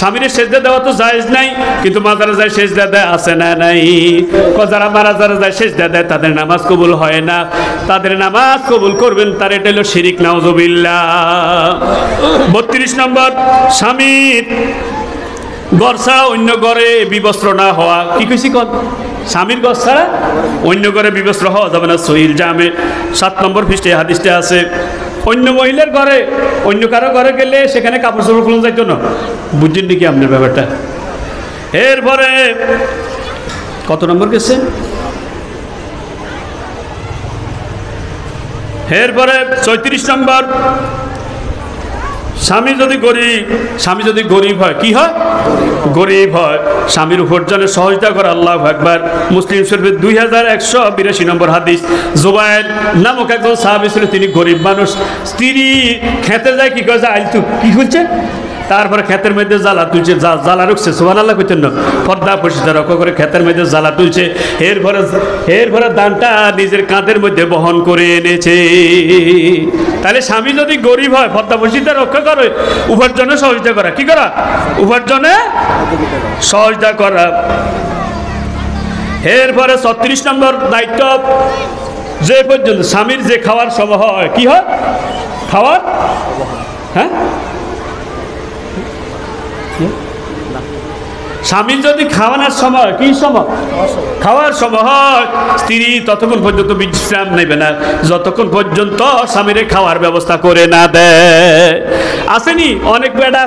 স্বামীর সেজদা দেওয়া তো জায়েজ নাই, কিন্তু মাজারা যায় সেজদা দেয়, আছে না নাই? ক, যারা মারা যারা যায় সেজদা দেয়, তাদের নামাজ কবুল হয় না। তাদের নামাজ কবুল করবেন, তার এটা হলো শিরিক, নাউজুবিল্লাহ। বত্রিশ নম্বর, স্বামীর ঘর ছাড়া অন্য ঘরে বিবস্ত্র না হওয়া। কি কইছি কন স্বামীর ঘর ছাড়া অন্য ঘরে বিবস্ত্র হওয়া যাবে না। সহিল জামে সাত নম্বর পৃষ্ঠে হাদিসটা আছে, অন্য মহিলার ঘরে, অন্য কারও ঘরে গেলে সেখানে কাপড় চোপড় খুলন যাইতো না। বুঝছেন নাকি আপনার ব্যাপারটা? এরপরে কত নম্বর গেছে? এরপরে চৌত্রিশ নম্বর স্বামী যদি গরিব, স্বামী যদি গরিব হয়, কি হয়? গরিব হয়। স্বামীর উপার্জনে সহযোগিতা করে আল্লাহ একবার মুসলিম শরীফের দুই হাজার একশো বিরাশি নম্বর হাদিস। জোবায়ের নামক একজন সাহাবি ছিল, তিনি গরিব মানুষ। স্ত্রী খেতে যায়, কি করে আইলতু কি খুলছে তারপরে ক্ষেতের মধ্যে জ্বালা তুলছে জ্বালা রুখছে সোহান আল্লাহ করতেন না। পর্দা পরিষ্কার রক্ষ করে ক্ষেতের মধ্যে জ্বালা তুলছে, এরপরে এরপরে দানটা নিজের কাঁধের মধ্যে বহন করে এনেছে। তাহলে স্বামী যদি গরিব হয়, পর্দা পরিষ্কার রক্ষা করে, উপার্জনে সহযোগিতা করা। কি করা? উপার্জনে সহযোগিতা করা। এরপরে ছত্রিশ নম্বর দায়িত্ব, যে পর্যন্ত স্বামীর যে খাওয়ার সময় হয়, কি হয়? খাওয়ার? হ্যাঁ? স্বামীর যদি খাওয়ানোর সময়, কি সময়? খাওয়ার সময় হয়, স্ত্রী ততক্ষণ পর্যন্ত বিশ্রাম নেবে না। যতক্ষণ পর্যন্ত স্বামীরে খাওয়ার ব্যবস্থা করে না দেয়। আসেনি? অনেক বেড়া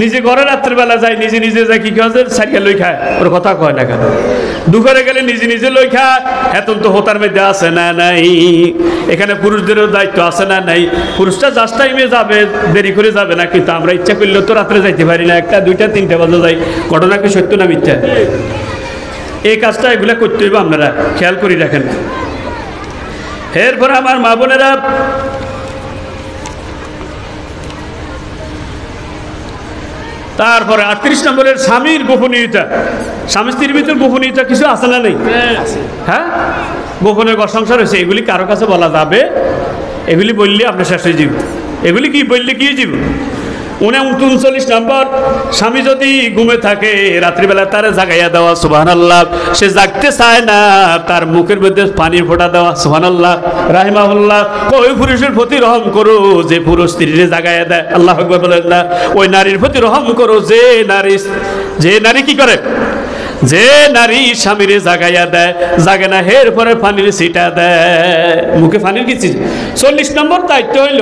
নিজে ঘরে রাত্রেবেলা যায়, নিজে নিজে যায়, কি কাজের সাইকেল লই খায় ওর কথা কয় না কেন? দুপুরে গেলে নিজে নিজে লই খায় এতন তো হোতার মধ্যে আছে না নাই? এখানে পুরুষদেরও দায়িত্ব আছে না নাই? পুরুষটা জাস্ট টাইমে যাবে, দেরি করে যাবে না, কিন্তু আমরা ইচ্ছা করলেও তো রাত্রে যাইতে পারি না। একটা, দুইটা, তিনটা বাজে যাই ঘটনা কি সত্য না মিথ্যা? এই কাজটা এগুলা করতে হইব আপনারা। খেয়াল করি রাখেন এরপরে আমার মা বোনেরা তারপরে আটত্রিশ নম্বরের স্বামীর গোপনীয়তা। স্বামী স্ত্রীর ভিতর গোপনীয়তা কিছু আছে না নেই? হ্যাঁ? গোপনে ঘর সংসার হয়েছে, এগুলি কারও কাছে বলা যাবে? এগুলি বললে আপনার শেষ হয়ে যাবে। এগুলি কি বললে কি যাব? উনি উনচল্লিশ নম্বর, স্বামী যদি ঘুমে থাকে, রাত্রিবেলা তারা জাগাইয়া দেওয়া সুহান আল্লাহ সে জাগতে চায় না, তার মুখের মধ্যে পানির ফোটা দেওয়া সুহান আল্লাহ রাহিমাহুল্লাহ ওই পুরুষের প্রতি রহম করো, যে পুরুষ স্ত্রীরে জাগাইয়া দেয়। আল্লাহ বলেন না, ওই নারীর প্রতি রহম করো, যে নারী যে নারী কি করে? যে নারী স্বামীরে জাগাইয়া দেয়, জাগে না, হের পরে পানির সিটা দেয়। মুখে পানির কি চিজ চল্লিশ নম্বর দায়িত্ব হইল,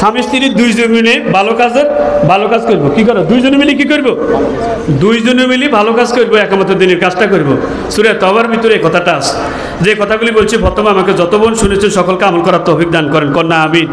স্বামী স্ত্রী দুইজন মিলে ভালো কাজের, ভালো কাজ করব। কি করো? দুইজনে মিলে কি করব? দুইজনে মিলে ভালো কাজ করব একমাত্র দিনের কাজটা করব। সুরে তবার ভিতরে কথাটা আছে। যে কথাগুলি বলছি, প্রথমে আমাকে যত বোন শুনেছেন সকলকে আমল করার তো অভিজ্ঞান করেন। কন্যা, আমিন।